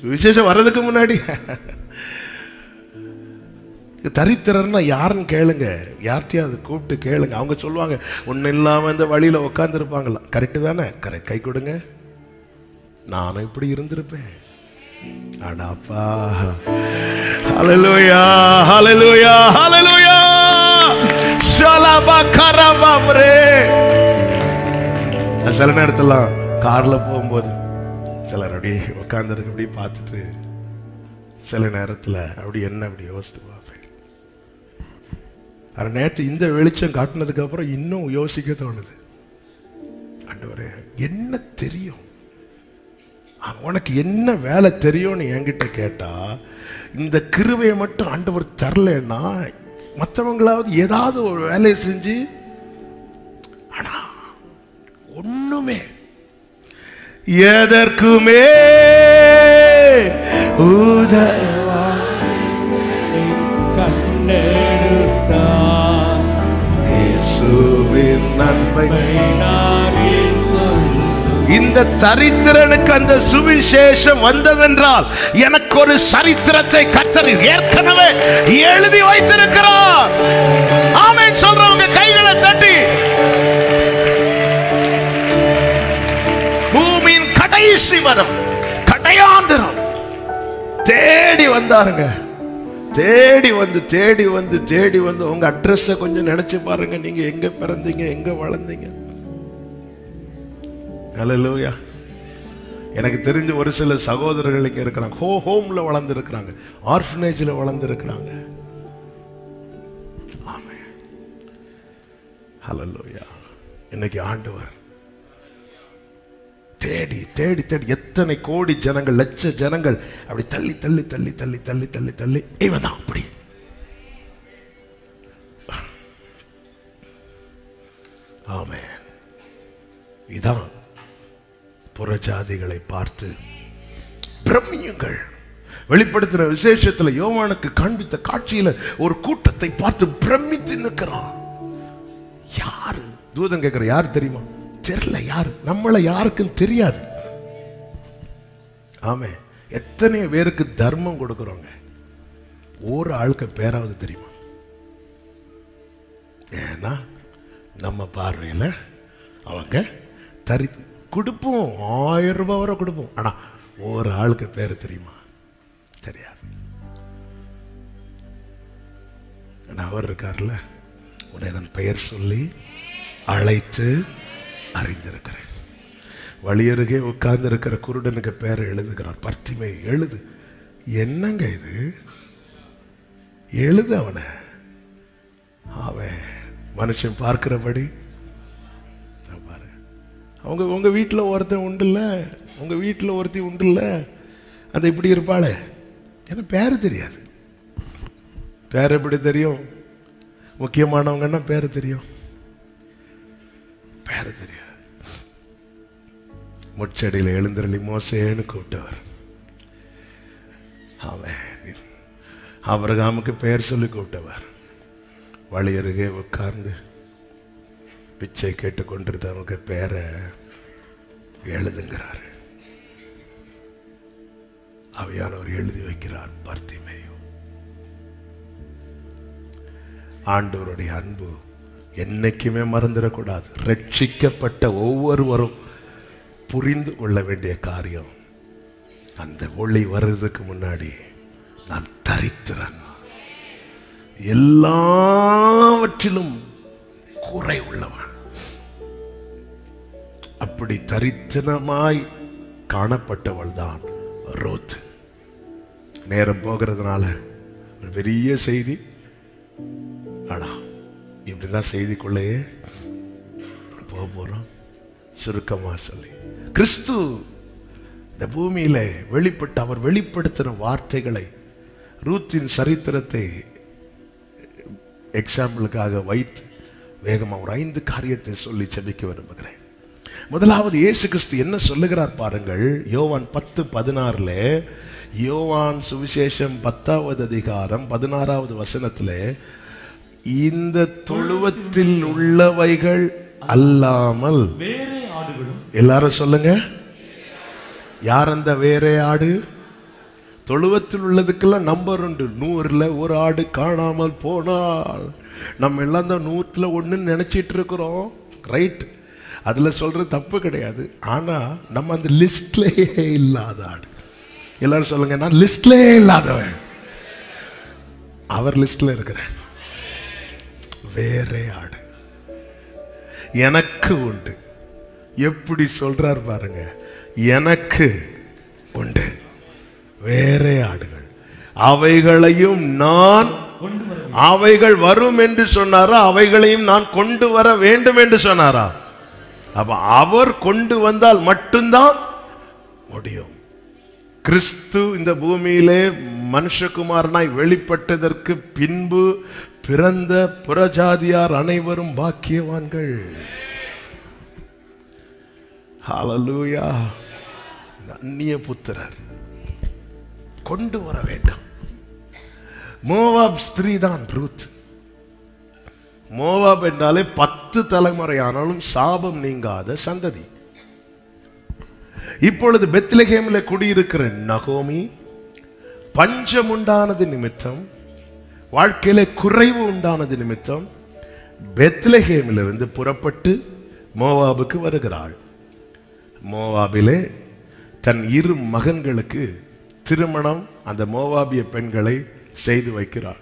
சுவிசேஷம் வர்றதுக்கு முன்னாடி. தரித்திரர்னா யாருன்னு கேளுங்க. யார்கிட்டயாவது கூப்பிட்டு கேளுங்க. அவங்க சொல்லுவாங்க ஒன்றும் இல்லாம இந்த வழியில உட்காந்துருப்பாங்களாம் கரெக்டு தானே. கரெக்ட் கை கொடுங்க. நானும் இப்படி இருந்திருப்பேன். அடாப்பா ஹalleluya ஹalleluya ஹalleluya ஷலபா கரபம்ரே சில நேரத்தெல்லாம் கார்ல போகும்போது சிலர் அப்படியே உட்காந்துருக்கு அப்படியே பார்த்துட்டு சில நேரத்துல அப்படி என்ன அப்படி யோசித்து பார்ப்பேன். அது நேற்று இந்த வெளிச்சம் காட்டினதுக்கு அப்புறம் இன்னும் யோசிக்க தோணுது. ஆண்டவரே என்ன தெரியும்? உனக்கு என்ன வேலை தெரியும்னு என்கிட்ட கேட்டா இந்த கிருவையை மட்டும் ஆண்டவர் தரலன்னா மற்றவங்களாவது ஏதாவது ஒரு வேலையை செஞ்சு ஆனா ஒண்ணுமே. எதற்குமே உதவா நன்மை இந்த தரித்திரனுக்கு அந்த சுவிசேஷம் வந்ததென்றால் எனக்கு ஒரு சரித்திரத்தை கர்த்தர் ஏற்கனவே எழுதி வைத்திருக்கிறார். ஆமென் சொல்றவங்க கைகளை வரம் கடையாந்திரம். தேடி வந்தாருங்க. தேடி வந்து தேடி வந்து தேடி வந்து. உங்க அட்ரஸை கொஞ்சம் நினைச்சு பாருங்க. நீங்க எங்க பிறந்தீங்க எங்க வளர்ந்தீங்க. ஹalleluya எனக்கு தெரிஞ்ச ஒரு சில சகோதரர்கள் இருக்கிறாங்க. ஹோ ஹோம்ல வளர்ந்துருக்கிறாங்க. ஆர்ஃபனேஜில் வளர்ந்துருக்கிறாங்க. வளர்ந்து இருக்கிறாங்க இன்னைக்கு ஆண்டவர் தேடி தேடி தேடி எத்தனை கோடி ஜனங்கள் லட்ச ஜனங்கள் அப்படி தள்ளி தள்ளி தள்ளி தள்ளி தள்ளி தள்ளி தள்ளி. இவன் தான் அப்படி. ஆமே இதான் புறஜாதிகளை பார்த்து பிரமியுங்கள். வெளிப்படுத்தின விசேஷத்துல யோவானுக்கு காண்பித்த காட்சியில ஒரு கூட்டத்தை பார்த்து பிரமித்து நிற்கிறான். யாரு? தூதன் கேட்கிற யார் தெரியுமா? தெரியல யாரு? நம்மள யாருக்கும் தெரியாது. ஆமே. எத்தனை பேருக்கு தர்மம் கொடுக்குறோங்க? ஒரு ஆளுக்கு பேராவது தெரியுமா? ஏன்னா நம்ம பார்வையில் அவங்க தரி கொடுப்போம். ஆயிரம் ரூபாய் வரை கொடுப்போம். ஆனால் ஒரு ஆளுக்கு பேர் தெரியுமா? தெரியாது. ஆனால் அவர் இருக்கார்ல உன்னை நான் பெயர் சொல்லி அழைத்து அறிந்திருக்கிறேன். வழியருகே உட்கார்ந்து இருக்கிற குருடனுக்கு பேரை எழுதுகிறார் பர்த்திமை எழுது. என்னங்க இது? எழுது அவனை. அவன் மனுஷன் பார்க்கிறபடி. பாரு. அவங்க உங்க வீட்டில் ஒருத்தன் உண்டுல்ல? உங்க வீட்டில் ஒருத்தி உண்டுல்ல? அது இப்படி இருப்பாளே. எனக்கு பேர் தெரியாது. பேர் எப்படி தெரியும்? முக்கியமானவங்கன்னா பேர் தெரியும். பேர் தெரியும். முச்சடியில் எழுந்திரளி மோசேன்னு கூப்பிட்டவர். அவன் அவரகாமுக்கு பெயர் சொல்லி கூப்பிட்டவர். வழி அருகே உட்கார்ந்து பிச்சை கேட்டு கொண்டிருந்தவனுக்கு பேரை எழுதுங்கிறார். அவையானவர் எழுதி வைக்கிறார் பார்த்திமேயோ. ஆண்டவருடைய அன்பு என்னைக்குமே மறந்துடக்கூடாது ரட்சிக்கப்பட்ட ஒவ்வொருவரும் புரிந்து கொள்ள வேண்டிய காரியம் அந்த ஒளி வர்றதுக்கு முன்னாடி நான் தரித்திரன். எல்லாவற்றிலும் குறை உள்ளவன். அப்படி தரித்திரமாய் காணப்பட்டவள் தான் ரோத். நேரம் போகிறதுனால ஒரு பெரிய செய்தி. ஆனா இப்படிதான் செய்திக்குள்ளேயே போக போறோம். சுருக்கமா சொல்லி. கிறிஸ்து இந்த பூமியில வெளிப்பட்ட அவர் வெளிப்படுத்தின வார்த்தைகளை ரூத்தின் சரித்திரத்தை எக்ஸாம்பிளுக்காக வைத்து வேகமா ஒரு ஐந்து காரியத்தை சொல்லி செபிக்க விரும்புகிறேன். முதலாவது இயேசு கிறிஸ்து என்ன சொல்லுகிறார் பாருங்கள். யோவான் பத்து பதினாறுல யோவான் சுவிசேஷம் பத்தாவது அதிகாரம் பதினாறாவது வசனத்திலே இந்த தொழுவத்தில் உள்ளவைகள் அல்லாமல். எல்லாரும் சொல்லுங்க. யார் அந்த வேற ஆடு? தொழுவத்தில் உள்ளதுக்கெல்லாம் நம்பர் உண்டு. நூறுல ஒரு ஆடு காணாமல் போனால். நம்ம எல்லாம் தான் நூற்றுல ஒண்ணுன்னு நினைச்சிட்டு இருக்கிறோம். ரைட் அதுல சொல்றது தப்பு கிடையாது. ஆனா நம்ம அந்த லிஸ்ட்லயே இல்லாத ஆடு. எல்லாரும் சொல்லுங்க நான் லிஸ்ட்லயே இல்லாதவன். அவர் லிஸ்ட்ல இருக்கிறேன் வேற ஆடு. எனக்கு உண்டு. எப்படி சொல்றார் பாருங்க எனக்கு உண்டு. வேற ஆடுகள். அவைகளையும் நான் அவைகள் வரும் என்று சொன்னாரா? அவைகளையும் நான் கொண்டு வர வேண்டும் என்று சொன்னாரா? அப்ப அவர் கொண்டு வந்தால் மட்டும்தான் முடியும். கிறிஸ்து இந்த பூமியிலே மனுஷகுமாரனாய் வெளிப்பட்டதற்கு பின்பு பிறந்த புறஜாதியார் அனைவரும் பாக்கியவான்கள். ஹalleluya. அந்நிய புத்திரர் கொண்டு வர வேண்டும். மோவாப் ஸ்திரீ தான் ரூத். மோவாப் என்றாலே பத்து தலைமுறையானாலும் சாபம் நீங்காத சந்ததி. இப்பொழுது பெத்லகேமில் குடியிருக்கிற நகோமி பஞ்சமுண்டானது நிமித்தம் வாழ்க்கையில குறைவு உண்டானது நிமித்தம் பெத்லஹேமிலிருந்து புறப்பட்டு மோவாபுக்கு வருகிறாள். மோவாபிலே தன் இரு மகன்களுக்கு திருமணம் அந்த மோவாபிய பெண்களை செய்து வைக்கிறாள்.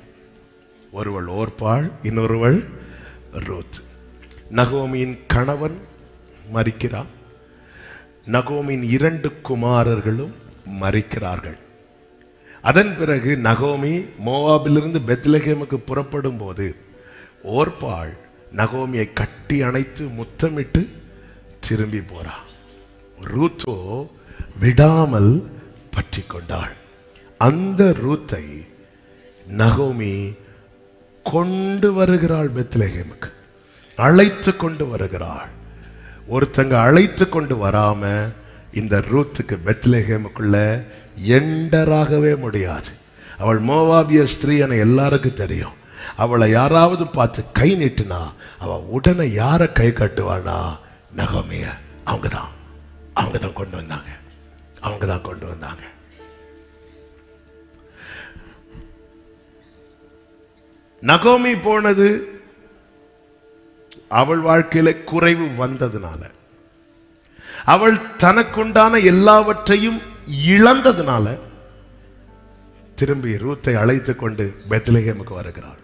ஒருவள் ஓர்பாள் இன்னொருவள் ரோத். நகோமியின் கணவன் மறிக்கிறான் நகோமியின் இரண்டு குமாரர்களும் மறிக்கிறார்கள் அதன் பிறகு நகோமி மோவாபிலிருந்து பெத்லகேமுக்கு புறப்படும் போது ஓர்பாள் நகோமியை கட்டி அணைத்து முத்தமிட்டு திரும்பி போறா. ரூத்தோ விடாமல் பற்றி கொண்டாள். அந்த ரூத்தை நகோமி கொண்டு வருகிறாள் பெத்லகேமுக்கு. அழைத்து கொண்டு வருகிறாள். ஒருத்தங்க அழைத்து கொண்டு வராம இந்த ரூத்துக்கு பெத்லகேமுக்குள்ள எண்டராகவே முடியாது. அவள் மோவாபிய ஸ்திரீ என எல்லாருக்கும் தெரியும். அவளை யாராவது பார்த்து கை நீட்டுனா அவள் உடனே யாரை கை கட்டுவானா நகோமிய. அவங்க தான் அவங்க தான் கொண்டு வந்தாங்க. அவங்க தான் கொண்டு வந்தாங்க. நகோமி போனது அவள் வாழ்க்கையில குறைவு வந்ததுனால. அவள் தனக்குண்டான எல்லாவற்றையும் இழந்ததுனால திரும்பி ரூத்தை அழைத்து கொண்டு பெத்லகேமுக்கு வருகிறாள்.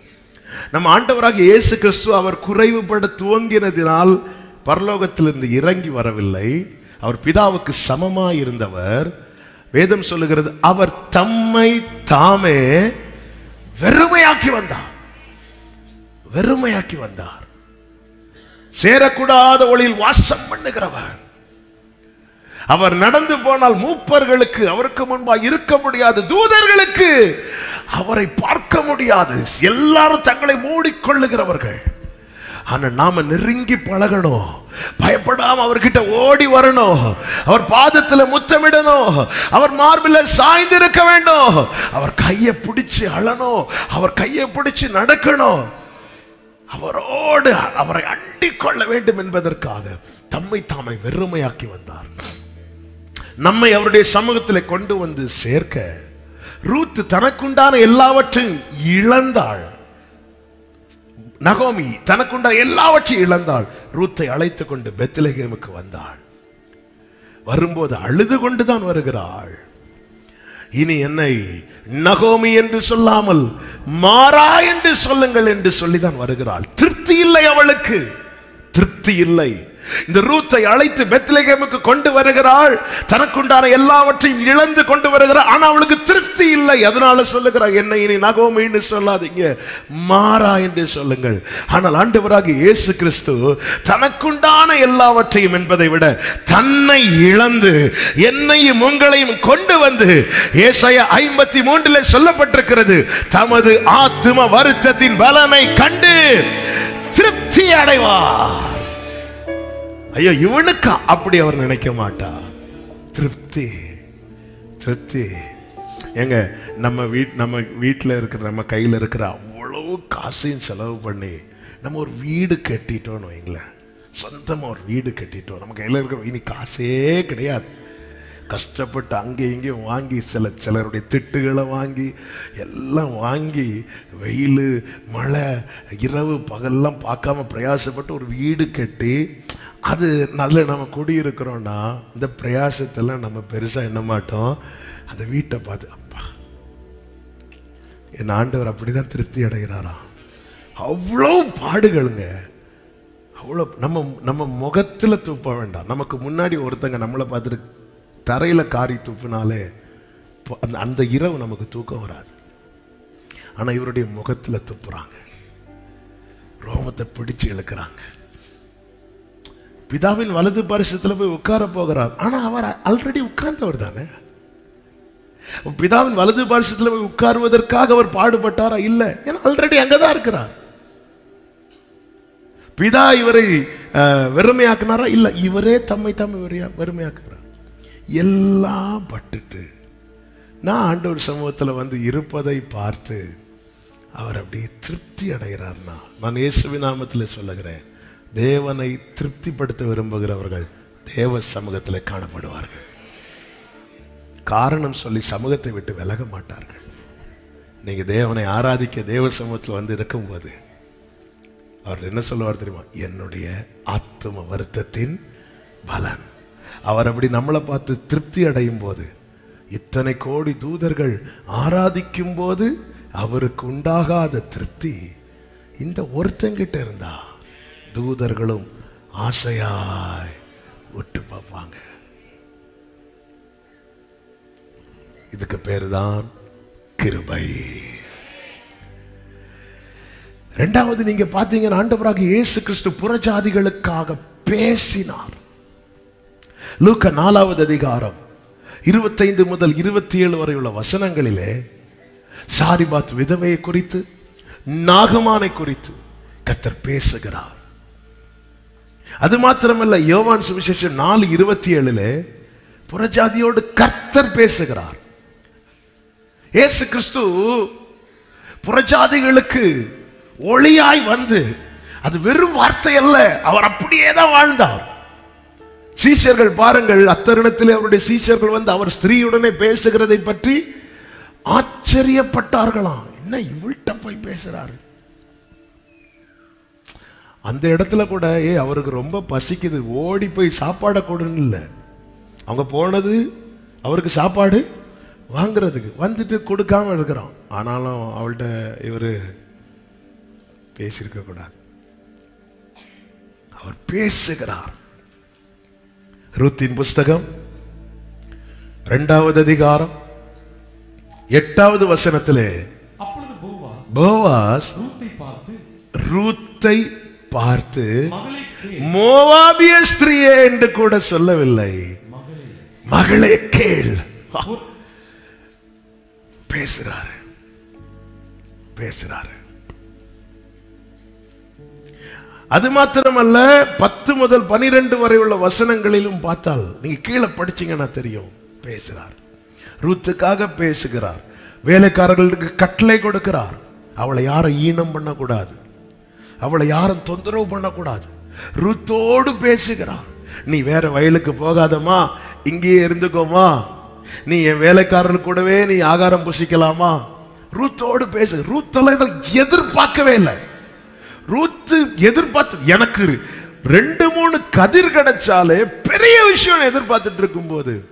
நம்ம ஆண்டவராக இயேசு கிறிஸ்து அவர் குறைவுபட துவங்கினதினால் பரலோகத்திலிருந்து இறங்கி வரவில்லை. அவர் பிதாவுக்கு சமமாக இருந்தவர். வேதம் சொல்லுகிறது அவர் தம்மை தாமே வெறுமையாக்கி வந்தார். வெறுமையாக்கி வந்தார். சேரக்கூடாத ஒளியில் வாசம் பண்ணுகிறவர். அவர் நடந்து போனால் மூப்பர்களுக்கு அவருக்கு முன்பாக இருக்க முடியாது தூதர்களுக்கு அவரை பார்க்க முடியாது. எல்லாரும் தங்களை மூடிக்கொள்ளுகிறவர்கள். ஆனா நாம நெருங்கி பழகணும். பயப்படாம அவர்கிட்ட ஓடி வரணும். அவர் பாதத்துல முத்தமிடணும். அவர் மார்பில் சாய்ந்திருக்க வேண்டும். அவர் கையை பிடிச்சு அழணும். அவர் கையை பிடிச்சு நடக்கணும். அவரோடு அவரை அண்டிக் கொள்ள வேண்டும் என்பதற்காக தம்மை தாமை வெறுமையாக்கி வந்தார். நம்மை அவருடைய சமூகத்தில் கொண்டு வந்து சேர்க்க ரூத் தனக்குண்டான எல்லாவற்றையும் இழந்தாள். நகோமி தனக்குண்டான எல்லாவற்றையும் இழந்தாள். ரூத்தை அழைத்துக் கொண்டு பெத்திலகேமுக்கு வந்தாள். வரும்போது அழுது கொண்டுதான் வருகிறாள். இனி என்னை நகோமி என்று சொல்லாமல் மாறா என்று சொல்லுங்கள் என்று சொல்லிதான் வருகிறாள். திருப்தி இல்லை அவளுக்கு. திருப்தி இல்லை. இந்த ரூத்தை அழைத்து பெத்லகேமுக்கு கொண்டு வருகிறாள். தனக்குண்டான எல்லாவற்றையும் இழந்து கொண்டு வருகிறாள் ஆனா அவளுக்கு திருப்தி இல்லை. அதனால சொல்லுகிறாள் என்னை இனி நகோமின்னு சொல்லாதீங்க. மாறா என்று சொல்லுங்கள். ஆனால் ஆண்டவராக இயேசு கிறிஸ்து தனக்குண்டான எல்லாவற்றையும் என்பதை விட தன்னை இழந்து என்னையும் உங்களையும் கொண்டு வந்து ஏசைய ஐம்பத்தி மூன்றுல சொல்லப்பட்டிருக்கிறது தமது ஆத்தும வருத்தத்தின் பலனை கண்டு திருப்தி அடைவார். ஐயோ இவனுக்கு? அப்படி அவர் நினைக்க மாட்டா. திருப்தி திருப்தி. ஏங்க நம்ம வீட் நம்ம வீட்டில் இருக்கிற நம்ம கையில் இருக்கிற அவ்வளவு காசையும் செலவு பண்ணி நம்ம ஒரு வீடு கட்டிட்டோம்னு வைங்களேன். சொந்தமாக ஒரு வீடு கட்டிட்டோம். நம்ம கையில் இருக்க இனி காசே கிடையாது. கஷ்டப்பட்டு அங்கே இங்கேயும் வாங்கி சில சிலருடைய திட்டுகளை வாங்கி எல்லாம் வாங்கி வெயில் மழை இரவு பகல்லாம் பார்க்காம பிரயாசப்பட்டு ஒரு வீடு கட்டி அது அதில் நம்ம குடியிருக்கிறோன்னா இந்த பிரயாசத்தில் நம்ம பெருசாக எண்ண மாட்டோம்? அந்த வீட்டை பார்த்து அப்பா என் ஆண்டவர் அப்படிதான் திருப்தி அடைகிறாராம் அவ்வளோ பாடுகளுங்க. அவ்வளோ நம்ம நம்ம முகத்தில் துப்ப வேண்டாம். நமக்கு முன்னாடி ஒருத்தங்க நம்மளை பார்த்துட்டு தரையில் காரி துப்புனாலே அந்த அந்த இரவு நமக்கு தூக்கம் வராது. ஆனால் இவருடைய முகத்தில் துப்புறாங்க. ரோமத்தை பிடிச்சு இழுக்கிறாங்க. பிதாவின் வலது பரிசத்தில் போய் உட்கார போகிறார். ஆனால் அவர் ஆல்ரெடி உட்கார்ந்தவர் தானே? பிதாவின் வலது பரிசத்தில் போய் உட்காருவதற்காக அவர் பாடுபட்டாரா? இல்லை. ஏன்னா ஆல்ரெடி அங்கே தான் இருக்கிறார். பிதா இவரை வெறுமையாக்குனாரா? இல்லை. இவரே தம்மை தம்மை வெறியா- வெறுமையாக்குறார் எல்லாம் பட்டுட்டு நான் ஆண்டவர் சமூகத்தில் வந்து இருப்பதை பார்த்து அவர் அப்படியே திருப்தி அடைகிறார்னா நான் இயேசுவி நாமத்தில் சொல்லுகிறேன் தேவனை திருப்திப்படுத்த விரும்புகிறவர்கள் தேவ சமூகத்தில் காணப்படுவார்கள். காரணம் சொல்லி சமூகத்தை விட்டு விலக மாட்டார்கள். நீங்க தேவனை ஆராதிக்க தேவ சமூகத்தில் வந்து இருக்கும்போது அவர் என்ன சொல்லுவார் தெரியுமா? என்னுடைய ஆத்ம வருத்தத்தின் பலன். அவர் அப்படி நம்மளை பார்த்து திருப்தி அடையும் போது இத்தனை கோடி தூதர்கள் ஆராதிக்கும் போது அவருக்கு உண்டாகாத திருப்தி இந்த ஒருத்தங்கிட்ட இருந்தா தூதர்களும் ஆசையாய் விட்டு பார்ப்பாங்க. இதுக்கு பேர் தான் கிருபை. ரெண்டாவது நீங்க பாத்தீங்கன்னா ஆண்டவராக இயேசு கிறிஸ்து புறஜாதிகளுக்காக பேசினார். லூக்க நாலாவது அதிகாரம் இருபத்தைந்து முதல் இருபத்தி ஏழு வரை உள்ள வசனங்களிலே சாரிபாத் விதவையை குறித்து நாகமானை குறித்து கத்தர் பேசுகிறார். அது மாத்திரமல்ல யோவான் சுவிசேஷம் நாலு இருபத்தி ஏழுல புறஜாதியோடு கர்த்தர் பேசுகிறார். ஏசு கிறிஸ்து புறஜாதிகளுக்கு ஒளியாய் வந்து அது வெறும் வார்த்தை அல்ல அவர் அப்படியே தான் வாழ்ந்தார். சீஷர்கள் பாருங்கள் அத்தருணத்தில் அவருடைய சீஷர்கள் வந்து அவர் ஸ்திரீயுடனே பேசுகிறதை பற்றி ஆச்சரியப்பட்டார்களாம். என்ன இவள்கிட்ட போய் பேசுறாரு? அந்த இடத்துல கூட ஏ அவருக்கு ரொம்ப பசிக்குது. ஓடி போய் சாப்பாடை கொடுன்னு இல்லை. அவங்க போனது அவருக்கு சாப்பாடு வாங்குறதுக்கு. வந்துட்டு கொடுக்காம இருக்கிறோம் ஆனாலும் அவள்கிட்ட இவர் பேசியிருக்க கூடாது. அவர் பேசுகிறார். ரூத்தின் புஸ்தகம் இரண்டாவது அதிகாரம் எட்டாவது வசனத்திலே போவாஸ் ரூத்தை பார்த்து மோவாபிய ஸ்திரியே என்று கூட சொல்லவில்லை. மகளே. மகளே கேள். பேசுறாரு. பேசுறாரு. அது மாத்திரமல்ல பத்து முதல் பனிரெண்டு வரை உள்ள வசனங்களிலும் பார்த்தால் நீங்க கீழே படிச்சீங்கன்னா தெரியும். பேசுறார். ரூத்துக்காக பேசுகிறார். வேலைக்காரர்களுக்கு கட்டளை கொடுக்கிறார். அவளை யாரும் ஈனம் பண்ணக்கூடாது. அவளை யாரும் தொந்தரவு பண்ணக்கூடாது. ருத்தோடு பேசுகிறார் நீ வேற வயலுக்கு போகாதம்மா இங்கேயே இருந்துக்கோமா நீ என் வேலைக்காரர்கள் கூடவே நீ ஆகாரம் புசிக்கலாமா? ரூத்தோடு பேசு. ரூத்தெல்லாம் இதில் எதிர்பார்க்கவே இல்லை. ரூத்து எதிர்பார்த்து எனக்கு ரெண்டு மூணு கதிர் கிடைச்சாலே பெரிய விஷயம் எதிர்பார்த்துட்டு இருக்கும்போது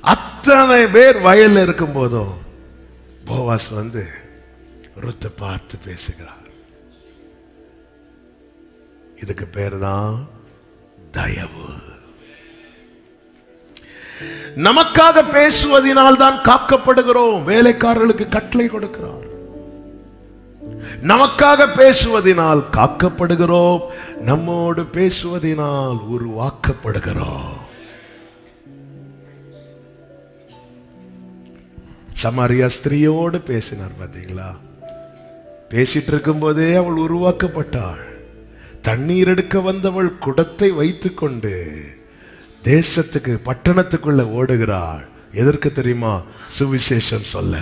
அத்தனை பேர் வயல்ல இருக்கும் போதும் போவாஸ் வந்து ருத்தை பார்த்து பேசுகிறார். இதுக்கு பேர் தான் தயவு. நமக்காக பேசுவதினால் தான் காக்கப்படுகிறோம். வேலைக்காரர்களுக்கு கட்டளை கொடுக்கிறார் நமக்காக பேசுவதினால் காக்கப்படுகிறோம். நம்மோடு பேசுவதினால் உருவாக்கப்படுகிறோம். சமாரியா ஸ்திரீயோடு பேசினார் பாத்தீங்களா? பேசிட்டு இருக்கும்போதே அவள் உருவாக்கப்பட்டாள். தண்ணீர் எடுக்க வந்தவள் குடத்தை வைத்துக்கொண்டு தேசத்துக்கு பட்டணத்துக்குள்ள ஓடுகிறாள். எதற்கு தெரியுமா? சுவிசேஷம் சொல்ல.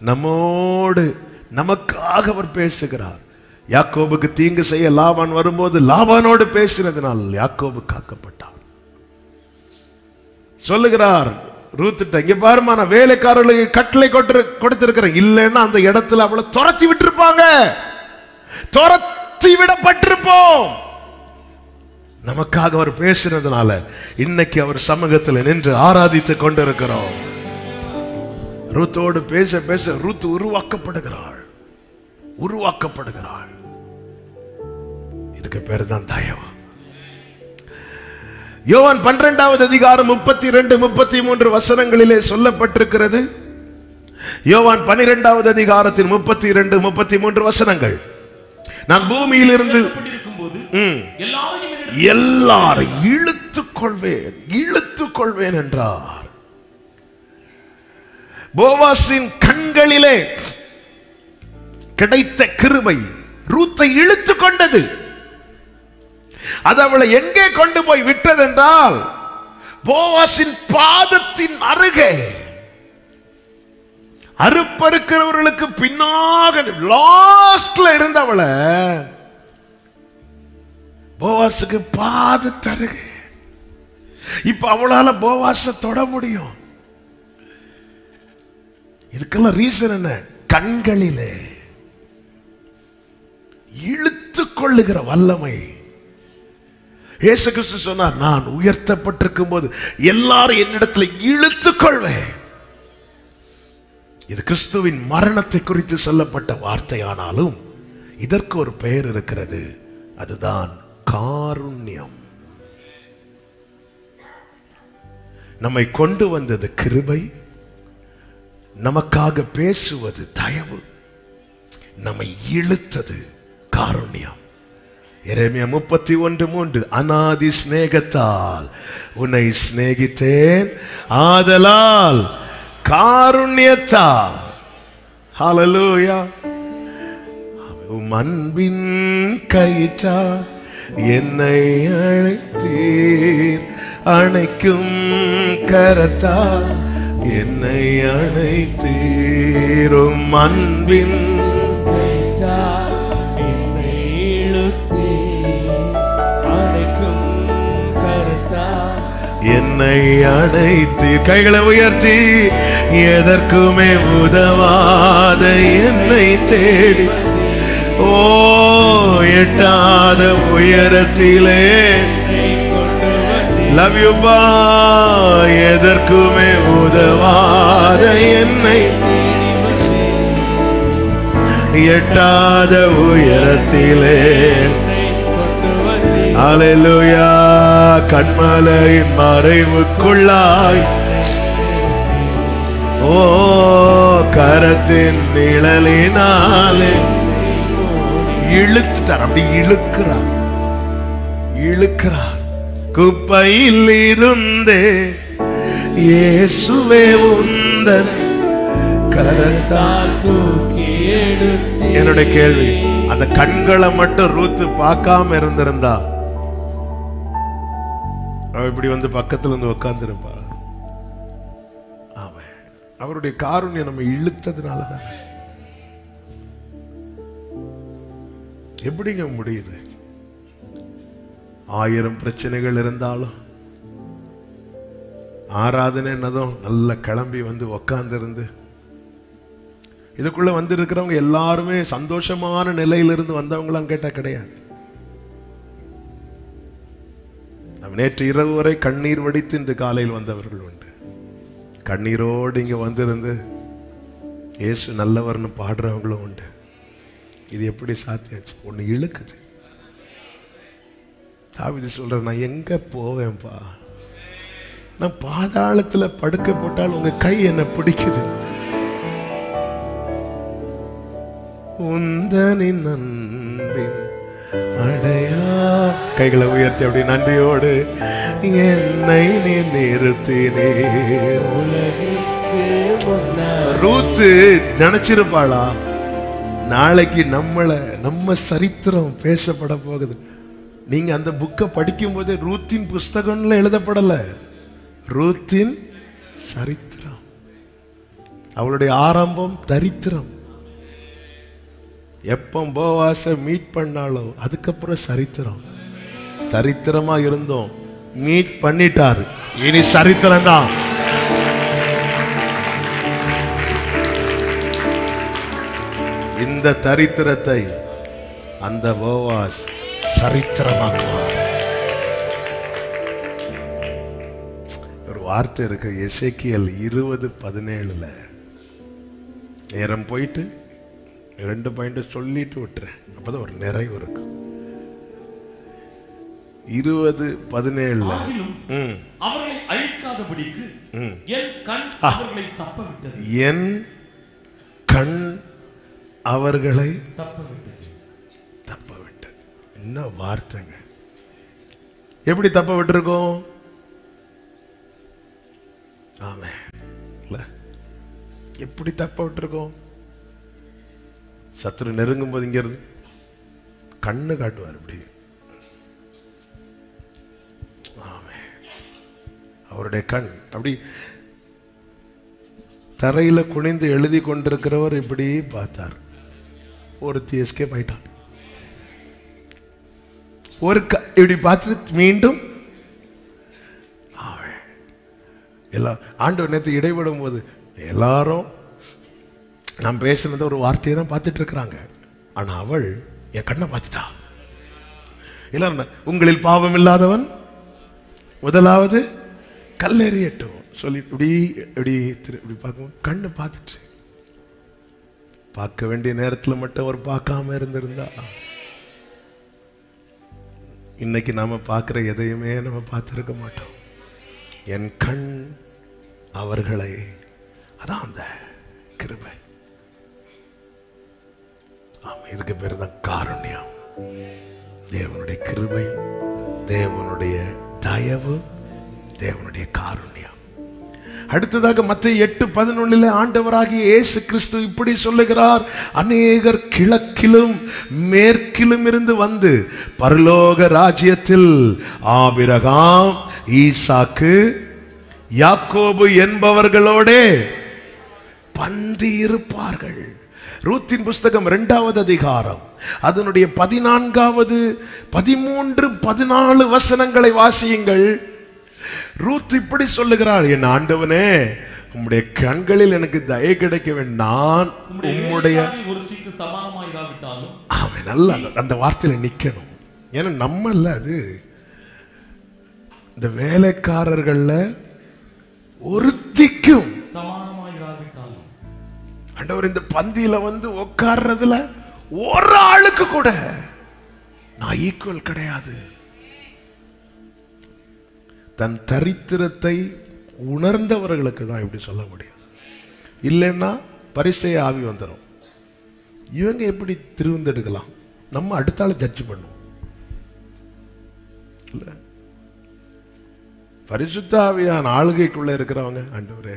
நம்மோடு நமக்காக அவர் பேசுகிறார். யாக்கோபுக்கு தீங்கு செய்ய லாபான் வரும்போது லாபானோடு பேசினதுனால் யாக்கோபு காக்கப்பட்டான் சொல்லுகிறார் ரூத்துட்ட இங்க பாருமா நான் வேலைக்காரர்களுக்கு கட்டளை கொட்டு கொடுத்திருக்கிறேன். இல்லைன்னா அந்த இடத்துல அவளை துரத்தி விட்டுருப்பாங்க. துரத்தி விடப்பட்டிருப்போம் நமக்காக அவர் பேசினதுனால இன்னைக்கு அவர் சமூகத்தில் நின்று ஆராதித்துக் கொண்டிருக்கிறோம். ரூத்தோடு பேச பேச ரூத் உருவாக்கப்படுகிறாள். உருவாக்கப்படுகிறாள். இதுக்கு பேர் தான் தயவு. யோவான் பன்னிரெண்டாவது அதிகாரம் முப்பத்தி ரெண்டு முப்பத்தி மூன்று வசனங்களிலே சொல்லப்பட்டிருக்கிறது. யோவான் பனிரெண்டாவது அதிகாரத்தின் முப்பத்தி இரண்டு முப்பத்தி மூன்று வசனங்கள். நான் பூமியில் இருந்து எல்லாரையும் எல்லாரும் இழுத்துக் கொள்வேன் இழுத்துக் கொள்வேன் என்றார். போவாசின் கண்களிலே கிடைத்த கிருபை ரூத்தை இழுத்துக் கொண்டது அது அவளை எங்கே கொண்டு போய் விட்டதென்றால் போவாசின் பாதத்தின் அருகே. அறுப்பறுக்கிறவர்களுக்கு பின்னாக லாஸ்ட்ல இருந்தவளை போவாசுக்கு பாது தருக. இப்ப அவளால போவாச தொட முடியும். இதுக்கெல்லாம் ரீசன் என்ன? கண்களிலே இழுத்து கொள்ளுகிற வல்லமை. இயேசு கிறிஸ்து சொன்னார் நான் உயர்த்தப்பட்டிருக்கும் போது எல்லாரும் என்னிடத்துல இழுத்துக் கொள்வேன். இது கிறிஸ்துவின் மரணத்தை குறித்து சொல்லப்பட்ட வார்த்தையானாலும் இதற்கு ஒரு பெயர் இருக்கிறது. அதுதான் காருண்யம். நம்மை கொண்டு வந்தது கிருபை. நமக்காக பேசுவது தயவு. நம்மை இழுத்தது காருண்யம். எரேமியா முப்பத்தி ஒன்று மூன்று அனாதி சிநேகத்தால் உன்னை சிநேகித்தேன். ஆதலால் காருண்யத்தால் ஹalleluya உம் அன்பின் கயிற்றா என்னை அழைத்தீர். அணைக்கும் கரத்தா என்னை அழைத்தீர் அன்பின் என்னை அடைத்து கைகளை உயர்த்தி எதற்குமே உதவாத என்னை தேடி. ஓ எட்டாத உயரத்திலே. லவ் யூ பா எதற்குமே உதவாத என்னை. எட்டாத உயரத்திலே. அலையா கண்மலையின் மறைவுக்குள்ளாய். ஓ கரத்தின் நிழலினாலே. இழுத்துட்டார் அப்படி இழுக்கிறார். இழுக்கிறார். குப்பையில் இருந்தே இயேசுவே உந்தன் கரத்தால் தூக்கி என்னுடைய கேள்வி அந்த கண்களை மட்டும் ரூத்து பார்க்காம இருந்திருந்தா அவ இப்படி வந்து பக்கத்துல இருந்து உட்காந்துருப்பா ஆமா அவருடைய காருண்யம் நம்ம இழுத்ததுனாலதான். எப்படிங்க முடியுது? ஆயிரம் பிரச்சனைகள் இருந்தாலும் ஆராதனை என்னதும் நல்ல கிளம்பி வந்து உக்காந்துருந்து இதுக்குள்ள வந்திருக்கிறவங்க எல்லாருமே சந்தோஷமான நிலையிலிருந்து வந்தவங்களாம் கேட்டால் கிடையாது. நம்ம நேற்று இரவு வரை கண்ணீர் வடித்து இன்று காலையில் வந்தவர்கள் உண்டு. கண்ணீரோடு இங்க வந்திருந்து ஏசு நல்லவர்னு பாடுறவங்களும் உண்டு. இது எப்படி சாத்தியாச்சு? ஒண்ணு இழுக்குது. தாவிதி சொல்ற நான் எங்க போவேன்பா? நான் பாதாளத்துல படுக்க போட்டால் உங்க கை என்ன பிடிக்குது? உந்தனின் அன்பின் அடை கைகளை உயர்த்தி அப்படி நன்றியோடு என்னை நீ நிறுத்தினே ரூத்து நினைச்சிருப்பாளா? நாளைக்கு நம்மளை நம்ம சரித்திரம் பேசப்பட போகுது. நீங்க அந்த புக்கை படிக்கும் போதே ரூத்தின் புஸ்தகம்ல எழுதப்படல. ரூத்தின் சரித்திரம். அவளுடைய ஆரம்பம் தரித்திரம். எப்போ போவாச மீட் பண்ணாலோ அதுக்கப்புறம் சரித்திரம். தரித்திரமா இருந்தோம். மீட் பண்ணிட்டாரு. இனி சரித்திரம் தான். இந்த தரித்திரத்தை அந்த போவாஸ் சரித்திரமாக்குவார். ஒரு வார்த்தை இருக்கு எசேக்கியல் இருபது பதினேழுல. நேரம் போயிட்டு ரெண்டு பாயிண்ட் சொல்லிட்டு விட்டுறேன். அப்பதான் ஒரு நிறைவு இருக்கும் இருபது ம். அவர்களை அழிக்காதபடிக்கு. என் கண் அவர்களை தப்ப விட்டது என் கண் அவர்களை தப்ப விட்டது தப்ப விட்டது என்ன வார்த்தைங்க? எப்படி தப்ப விட்டுருக்கோம் ஆமே எப்படி தப்ப விட்டுருக்கோம் சத்துரு நெருங்கும் போது இங்க இருந்து கண்ணு காட்டுவார் இப்படி. அவருடைய கண். அப்படி தரையில குனிந்து எழுதி கொண்டிருக்கிறவர் இப்படி பார்த்தார். ஒருத்தி எஸ்கேப் ஆயிட்டான். ஒரு க- இப்படி பார்த்துட்டு மீண்டும் எல்லாம் ஆண்டவர் நேற்று இடைபடும் போது எல்லாரும் நான் பேசுனதை ஒரு வார்த்தையை தான் பார்த்துட்டு இருக்கிறாங்க. ஆனா அவள் என் கண்ணை பார்த்துட்டா. இல்லை உங்களில் பாவம் இல்லாதவன் முதலாவது கல்லெறியட்டும். சொல்லி இப்படி இப்படி திரு- இப்படி பார்க்கும் கண்ணு பார்த்துட்டு. பார்க்க வேண்டிய நேரத்தில் மட்டும் அவர் பார்க்காம இருந்திருந்தா. இன்னைக்கு நாம பார்க்குற எதையுமே நம்ம பார்த்திருக்க மாட்டோம். என் கண் அவர்களை அதான் அந்த கிருபை. ஆமா இதுக்கு பேர் தான் காரண்யம். தேவனுடைய கிருபை தேவனுடைய தயவு தேவனுடைய காருண்யம். அடுத்ததாக மற்ற எட்டு பதினொன்னில் ஆண்டவராகிய இயேசு கிறிஸ்து இப்படி சொல்லுகிறார் அநேகர் கிழக்கிலும் மேற்கிலும் இருந்து வந்து பரலோக ராஜ்யத்தில் ஆபிரகாம் ஈசாக்கு யாக்கோபு என்பவர்களோடே பந்தி இருப்பார்கள் ரூத்தின் புஸ்தகம் இரண்டாவது அதிகாரம் அதனுடைய பதினான்காவது பதிமூன்று பதினாலு வசனங்களை வாசியுங்கள். ரூத் இப்படி சொல்லுகிறாள் என் ஆண்டவனே உம்முடைய கண்களில் எனக்கு தயை கிடைக்க வேண்டும் நான் உம்முடைய அவன் நல்லா அந்த- வார்த்தையில நிக்கணும். ஏன்னா நம்ம இல்ல அது. இந்த வேலைக்காரர்கள்ல ஒருத்திக்கும் ஆண்டவர் இந்த பந்தியில வந்து உட்கார்றதுல ஒரு ஆளுக்கு கூட நான் ஈக்குவல் கிடையாது. தன் தரித்திரத்தை உணர்ந்தவர்களுக்கு தான் இப்படி சொல்ல முடியும். இல்லைன்னா பரிசைய ஆவி வந்துடும் இவங்க எப்படி திருவந்தெடுக்கலாம் நம்ம அடுத்த ஆள் ஜட்ஜ் பண்ணுவோம். இல்லை? பரிசுத்த ஆவியான ஆளுகைக்குள்ள இருக்கிறவங்க ஆண்டவரே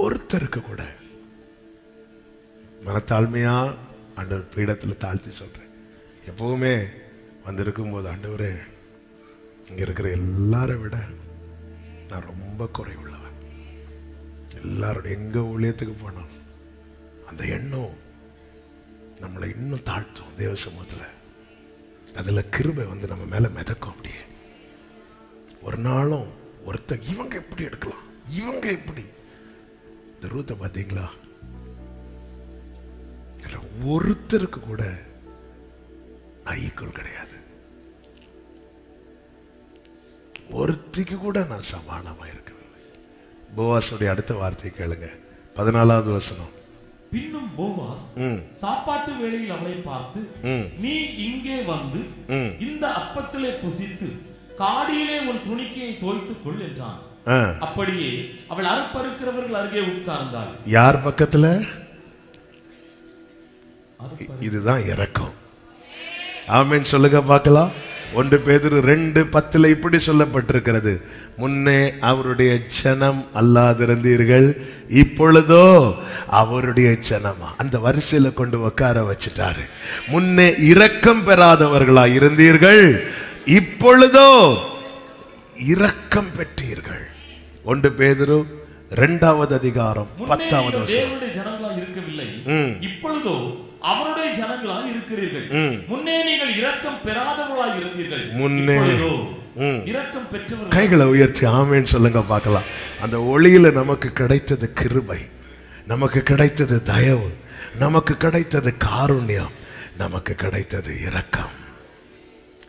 ஒருத்தருக்கு கூட மனத்தாழ்மையா ஆண்டவர் பீடத்தில் தாழ்த்தி சொல்றேன். எப்பவுமே வந்திருக்கும் போது ஆண்டவரே இங்கே இருக்கிற எல்லாரை விட நான் ரொம்ப குறைவுள்ளவன். எல்லாரோட எங்க ஊழியத்துக்கு போனாலும் அந்த எண்ணம் நம்மளை இன்னும் தாழ்த்தும் தேவ சமூகத்துல. அதுல கிருபை வந்து நம்ம மேல மிதக்கும் அப்படியே. ஒரு நாளும் ஒருத்தன் இவங்க எப்படி எடுக்கலாம்? இவங்க எப்படி? இந்த ரூத்தை பார்த்தீங்களா? ஒருத்தருக்கு கூட நான் ஈக்குவல் கிடையாது. ஒருத்திக்கு கூட நான் சமானமா இருக்கவில்லை போவாசுடைய அடுத்த வார்த்தை கேளுங்க. பதினாலாவது வசனம். பின்னும் போவாஸ் சாப்பாட்டு வேளையில் அவளை பார்த்து நீ இங்கே வந்து இந்த அப்பத்திலே புசித்து காடியிலே உன் துணிக்கையை தோய்த்துக் கொள் என்றான். அப்படியே அவள் அறுப்பறுக்கிறவர்கள் அருகே உட்கார்ந்தாள். யார் பக்கத்துல? இதுதான் இறக்கம் ஆமென். சொல்லுங்க பார்க்கலாம். ஒன்று பேதுரு ரெண்டு பத்துல இப்படி சொல்லப்பட்டிருக்கிறது. முன்னே அவருடைய ஜனம் அல்லாதிருந்தீர்கள் இப்பொழுதோ அவருடைய ஜனமா? அந்த வரிசையில கொண்டு உட்கார வச்சுட்டாரு. முன்னே இரக்கம் பெறாதவர்களா இருந்தீர்கள் இப்பொழுதோ இரக்கம் பெற்றீர்கள். ஒன்று பேதுரு இரண்டாவது அதிகாரம் பத்தாவது நீங்கள் அவருடைய ஜனங்களாய் இருக்கிறீர்கள். முன்னே நீங்கள் இரக்கம் பெறாதவர்களாய் இருந்தீர்கள். முன்னே. இரக்கம் பெற்றவர்கள். கைகளை உயர்த்தி ஆமேன்னு சொல்லுங்க பார்க்கலாம். அந்த ஒளியில நமக்கு கிடைத்தது கிருபை நமக்கு கிடைத்தது தயவு நமக்கு கிடைத்தது காருண்யம் நமக்கு கிடைத்தது இரக்கம்.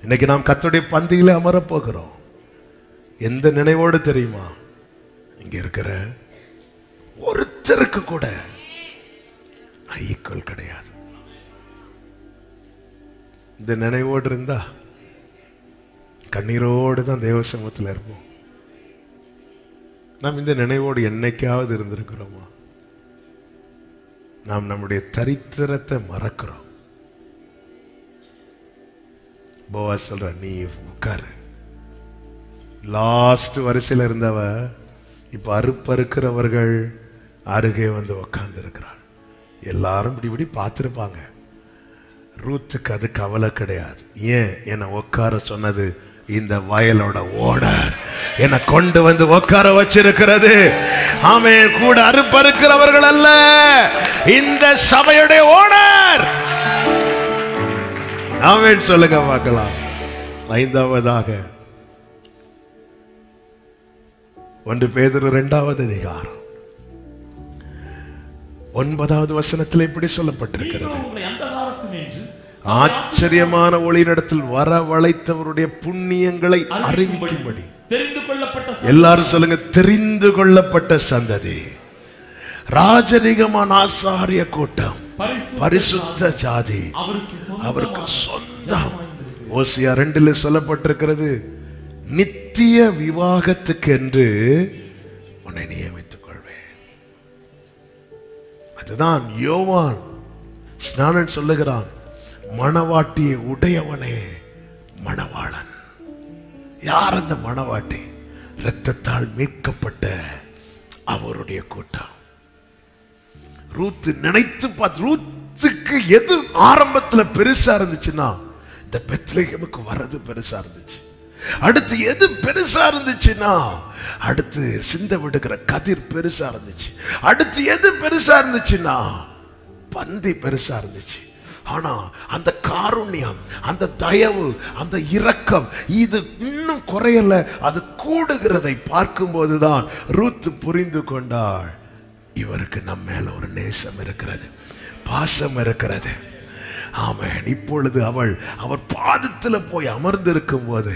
இன்னைக்கு நாம் கர்த்தருடைய பந்தியில அமரப் போகிறோம் எந்த நினைவோடு தெரியுமா? இங்க இருக்கிற ஒருத்தருக்கு கூட ஈக்குவல் கிடையாது. இந்த நினைவோடு இருந்தா கண்ணீரோடு தான் தேவ சமூகத்தில் இருப்போம். நாம் இந்த நினைவோடு என்னைக்காவது இருந்திருக்கிறோமா? நாம் நம்முடைய தரித்திரத்தை மறக்கிறோம். போவா சொல்ற நீ உட்காரு. லாஸ்ட் வரிசையில் இருந்தவ இப்ப அறுப்பறுக்கிறவர்கள் அருகே வந்து உட்கார்ந்து இருக்கிறாள் எல்லாரும் இப்படி இப்படி பார்த்துருப்பாங்க. ரூத்துக்கு அது கவலை கிடையாது. ஏன்? என்னை உட்கார சொன்னது இந்த வயலோட ஓட என்னை கொண்டு வந்து உட்கார வச்சிருக்கிறது. ஆமே கூட அறுப்பறுக்கிறவர்கள் அல்ல. இந்த சபையுடைய ஓனர். ஆமேன் சொல்லுங்க பார்க்கலாம். ஐந்தாவதாக. ஒன்று பேதர் இரண்டாவது அதிகாரம். ஒன்பதாவது வசனத்தில் இப்படி சொல்லப்பட்டிருக்கிறது. ஆச்சரியமான ஒளியிடத்தில் வரவழைத்தவருடைய புண்ணியங்களை அறிவிக்கும்படி. தெரிந்து கொள்ளப்பட்ட எல்லாரும் சொல்லுங்க தெரிந்து கொள்ளப்பட்ட சந்ததி. ராஜரிகமான ஆசாரிய கூட்டம் பரிசுத்த ஜாதி. அவருக்கு சொந்தம். ஓசியா ரெண்டுல சொல்லப்பட்டிருக்கிறது நித்திய விவாகத்துக்கு என்று உன்னை நியமித்துக் கொள்வேன். அதுதான் யோவான் ஸ்நானன் சொல்லுகிறான் மணவாட்டியை உடையவனே மணவாளன். யார் அந்த மணவாட்டி? இரத்தத்தால் மீட்கப்பட்ட அவருடைய கூட்டம். ரூத்து நினைத்து பார்த்து ரூத்துக்கு எது ஆரம்பத்தில் பெருசா இருந்துச்சுன்னா இந்த பெத்லேகமுக்கு வர்றது பெருசா இருந்துச்சு. அடுத்து எது பெருசா இருந்துச்சுன்னா அடுத்து சிந்த விடுகிற கதிர் பெருசா இருந்துச்சு. அடுத்து எது பெருசா இருந்துச்சுன்னா பந்தி பெருசா இருந்துச்சு. ஆனா அந்த காருண்யம் அந்த தயவு அந்த இரக்கம் இது இன்னும் குறையல. அது கூடுகிறதை பார்க்கும்போது தான் ரூத்து புரிந்து கொண்டாள். இவருக்கு நம்ம மேல ஒரு நேசம் இருக்கிறது பாசம் இருக்கிறது. ஆமேன். இப்பொழுது அவள் அவர் பாதத்தில் போய் அமர்ந்திருக்கும் போது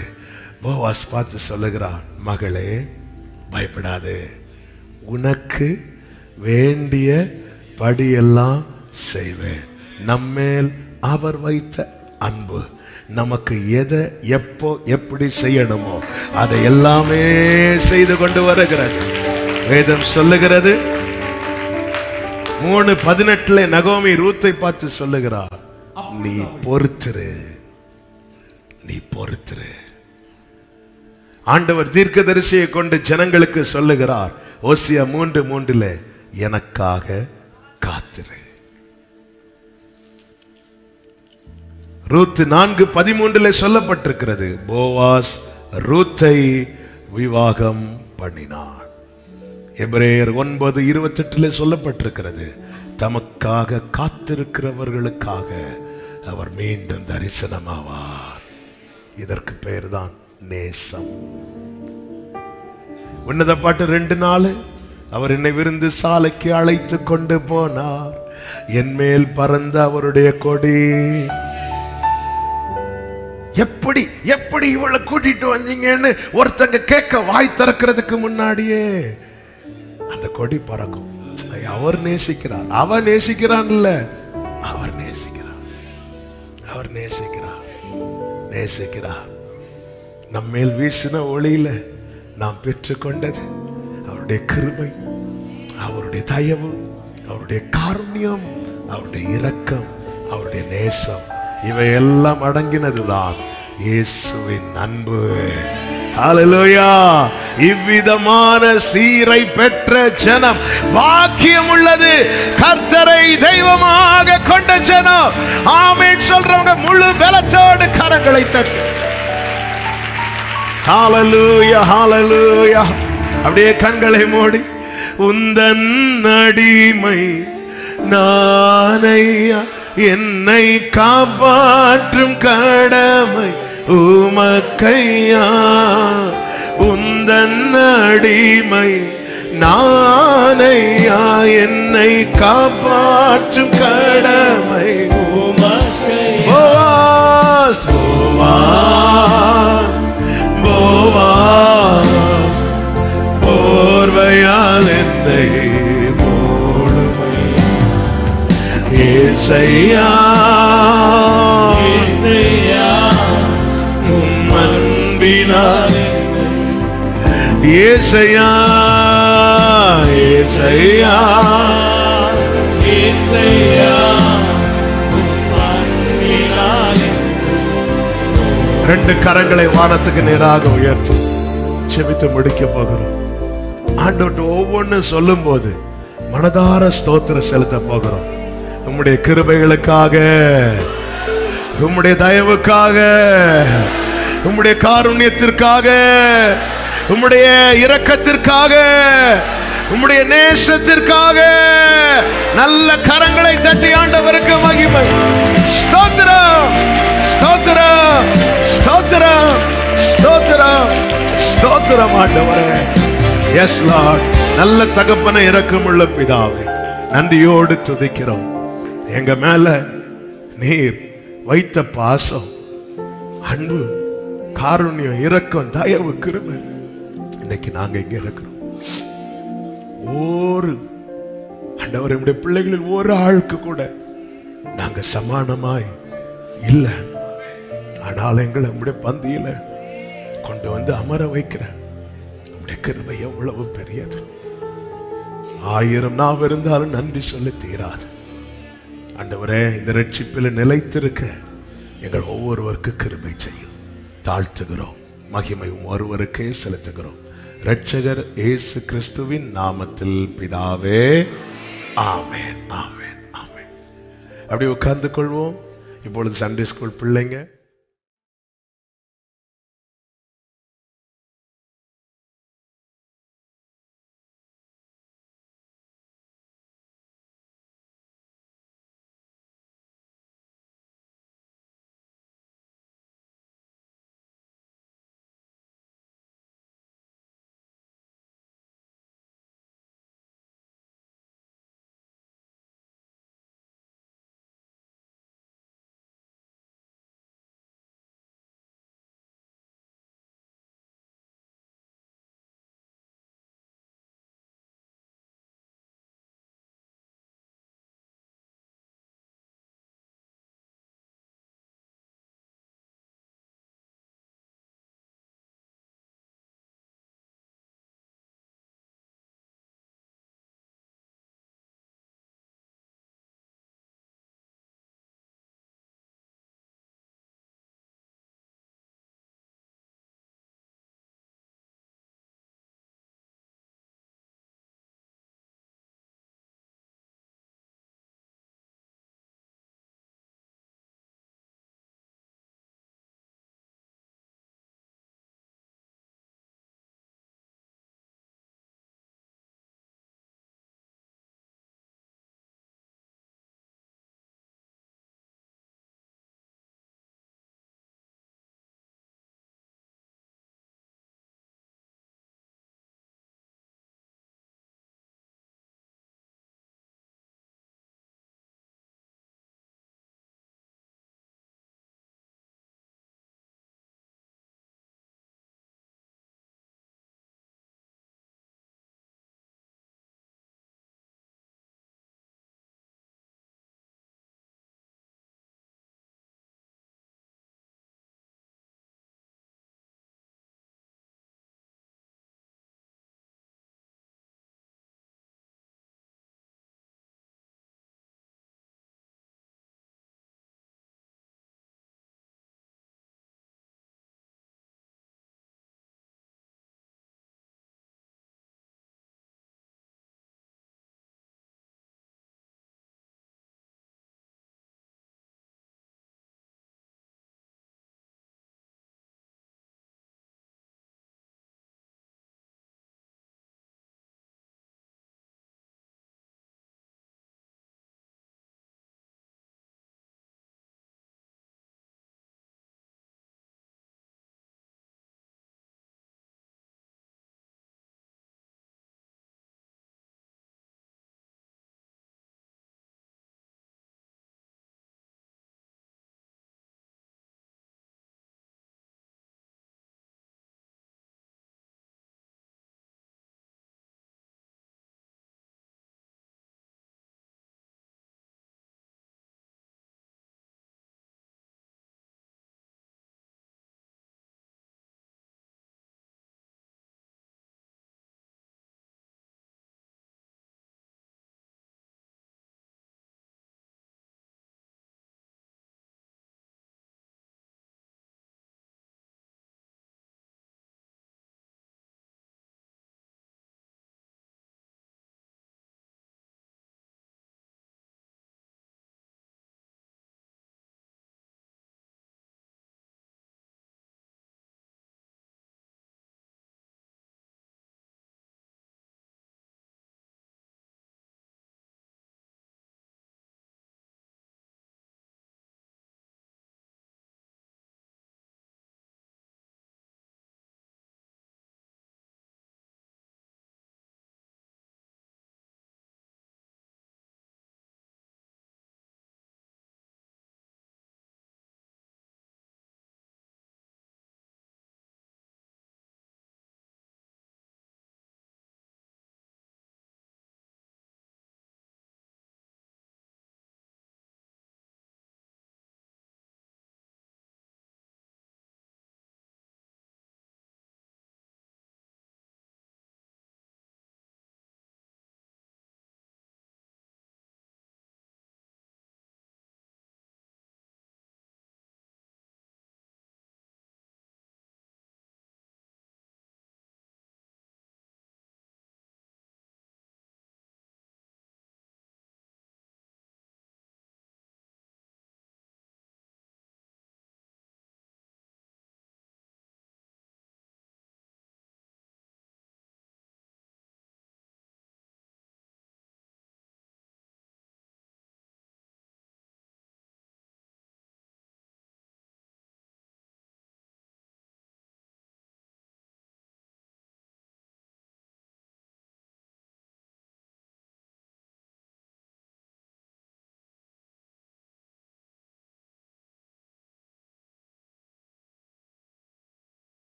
போவாஸ் பார்த்து சொல்லுகிறான் மகளே பயப்படாதே. உனக்கு வேண்டிய படியெல்லாம் செய்வேன். நம்மேல் அவர் வைத்த அன்பு. நமக்கு எதை எப்போ எப்படி செய்யணுமோ அதை எல்லாமே செய்து கொண்டு வருகிறது. வேதம் சொல்லுகிறது. மூணு பதினெட்டுல நகோமி ரூத்தை பார்த்து சொல்லுகிறார். நீ பொறுத்துரு. நீ பொறுத்துரு. ஆண்டவர் தீர்க்க தரிசியை கொண்டு ஜனங்களுக்கு சொல்லுகிறார். ஓசியா மூன்று மூன்றுல எனக்காக காத்திரு. ரூத் நான்கு பதிமூன்றுல சொல்லப்பட்டிருக்கிறது. போவாஸ் ரூத்தை விவாகம் பண்ணினான். எப்ரேயர் ஒன்பது இருபத்தெட்டுல சொல்லப்பட்டிருக்கிறது. தமக்காக காத்திருக்கிறவர்களுக்காக அவர் மீண்டும் தரிசனமாவார். இதற்கு பெயர் தான் நேசம். உன்னத பாட்டு ரெண்டு நாள். அவர் என்னை விருந்து சாலைக்கு அழைத்து கொண்டு போனார். என் மேல் பறந்த அவருடைய கொடி. எப்படி எப்படி இவளை கூட்டிட்டு வந்தீங்கன்னு ஒருத்தங்க கேட்க வாய் திறக்கிறதுக்கு முன்னாடியே அந்த கொடி பறக்கும். அவர் நேசிக்கிறார். அவர் நேசிக்கிறான் இல்ல அவர் நேசிக்கிறார். அவர் நேசிக்கிறார். நேசிக்கிறார். நம்மேல் வீசின ஒளியில நாம் பெற்றுக்கொண்டது அவருடைய கிருமை அவருடைய தயவு அவருடைய காரண்யம் அவருடைய இரக்கம் அவருடைய நேசம். இவையெல்லாம் அடங்கினதுதான் இயேசுவின் அன்பு. ஹalleluya இவ்விதமான சீரை பெற்ற ஜனம் பாக்கியம் உள்ளது கர்த்தரை தெய்வமாக கொண்ட ஜனம். ஆமென் சொல்றவங்க முழு பலத்தோடு கரங்களை தட்டு. ஹalleluya ஹalleluya அப்படியே கண்களை மூடி உந்தன் அடிமை நானையா என்னை காப்பாற்றும் கடமை உமக்கையா? உந்தன் அடிமை நானையா? என்னை காப்பாற்றும் கடமை உமக்கை போவாஸ் போவாஸ் போவாஸ். போர்வையால் இசையா உம் அன்பினால் ஏசையா. இசையா ரெண்டு கரங்களை வானத்துக்கு நேராக உயர்த்தி செபித்து முடிக்க போகிறோம். ஆண்டோட்டு ஒவ்வொன்றும் சொல்லும் போது மனதார ஸ்தோத்திரம் செலுத்த போகிறோம். உம்முடைய கிருபைகளுக்காக உம்முடைய தயவுக்காக உம்முடைய காருண்யத்திற்காக உம்முடைய இரக்கத்திற்காக உம்முடைய நேசத்திற்காக நல்ல கரங்களை தட்டி ஆண்டவருக்கு மகிமை. ஸ்தோத்திரம் ஸ்தோத்திரம் ஸ்தோத்திரம் ஸ்தோத்திரம் ஸ்தோத்திரம் ஆண்டவரே. எஸ் லார்ட் நல்ல தகப்பன இரக்கமுள்ள பிதாவை. நன்றியோடு துதிக்கிறோம். எங்க மேல நீர் வைத்த பாசம் அன்பு காருண்யம் இரக்கம் தயவு கிருமை இன்னைக்கு நாங்க இங்க இருக்கிறோம். ஒரு ஆண்டவர் நம்முடைய பிள்ளைகளில் ஒரு ஆளுக்கு கூட நாங்க சமானமாய் இல்லை. ஆனால் எங்களை நம்முடைய பந்தியில கொண்டு வந்து அமர வைக்கிற நம்முடைய கிருபை எவ்வளவு பெரியது. ஆயிரம் நாவ் இருந்தாலும் நன்றி சொல்ல தீராது. அந்தவரே இந்த ரட்சிப்பில் நிலைத்திருக்க எங்கள் ஒவ்வொருவருக்கு கிருமை செய்யும். தாழ்த்துகிறோம் மகிமை ஒருவருக்கே செலுத்துகிறோம். ரட்சகர் இயேசு கிறிஸ்துவின் நாமத்தில் பிதாவே ஆமேன் ஆமேன் ஆமேன். அப்படி உட்கார்ந்து கொள்வோம். இப்பொழுது சண்டே ஸ்கூல் பிள்ளைங்க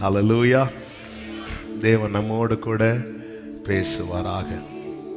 அலலூயா தேவன் நம்மோடு கூட பேசுவாராக.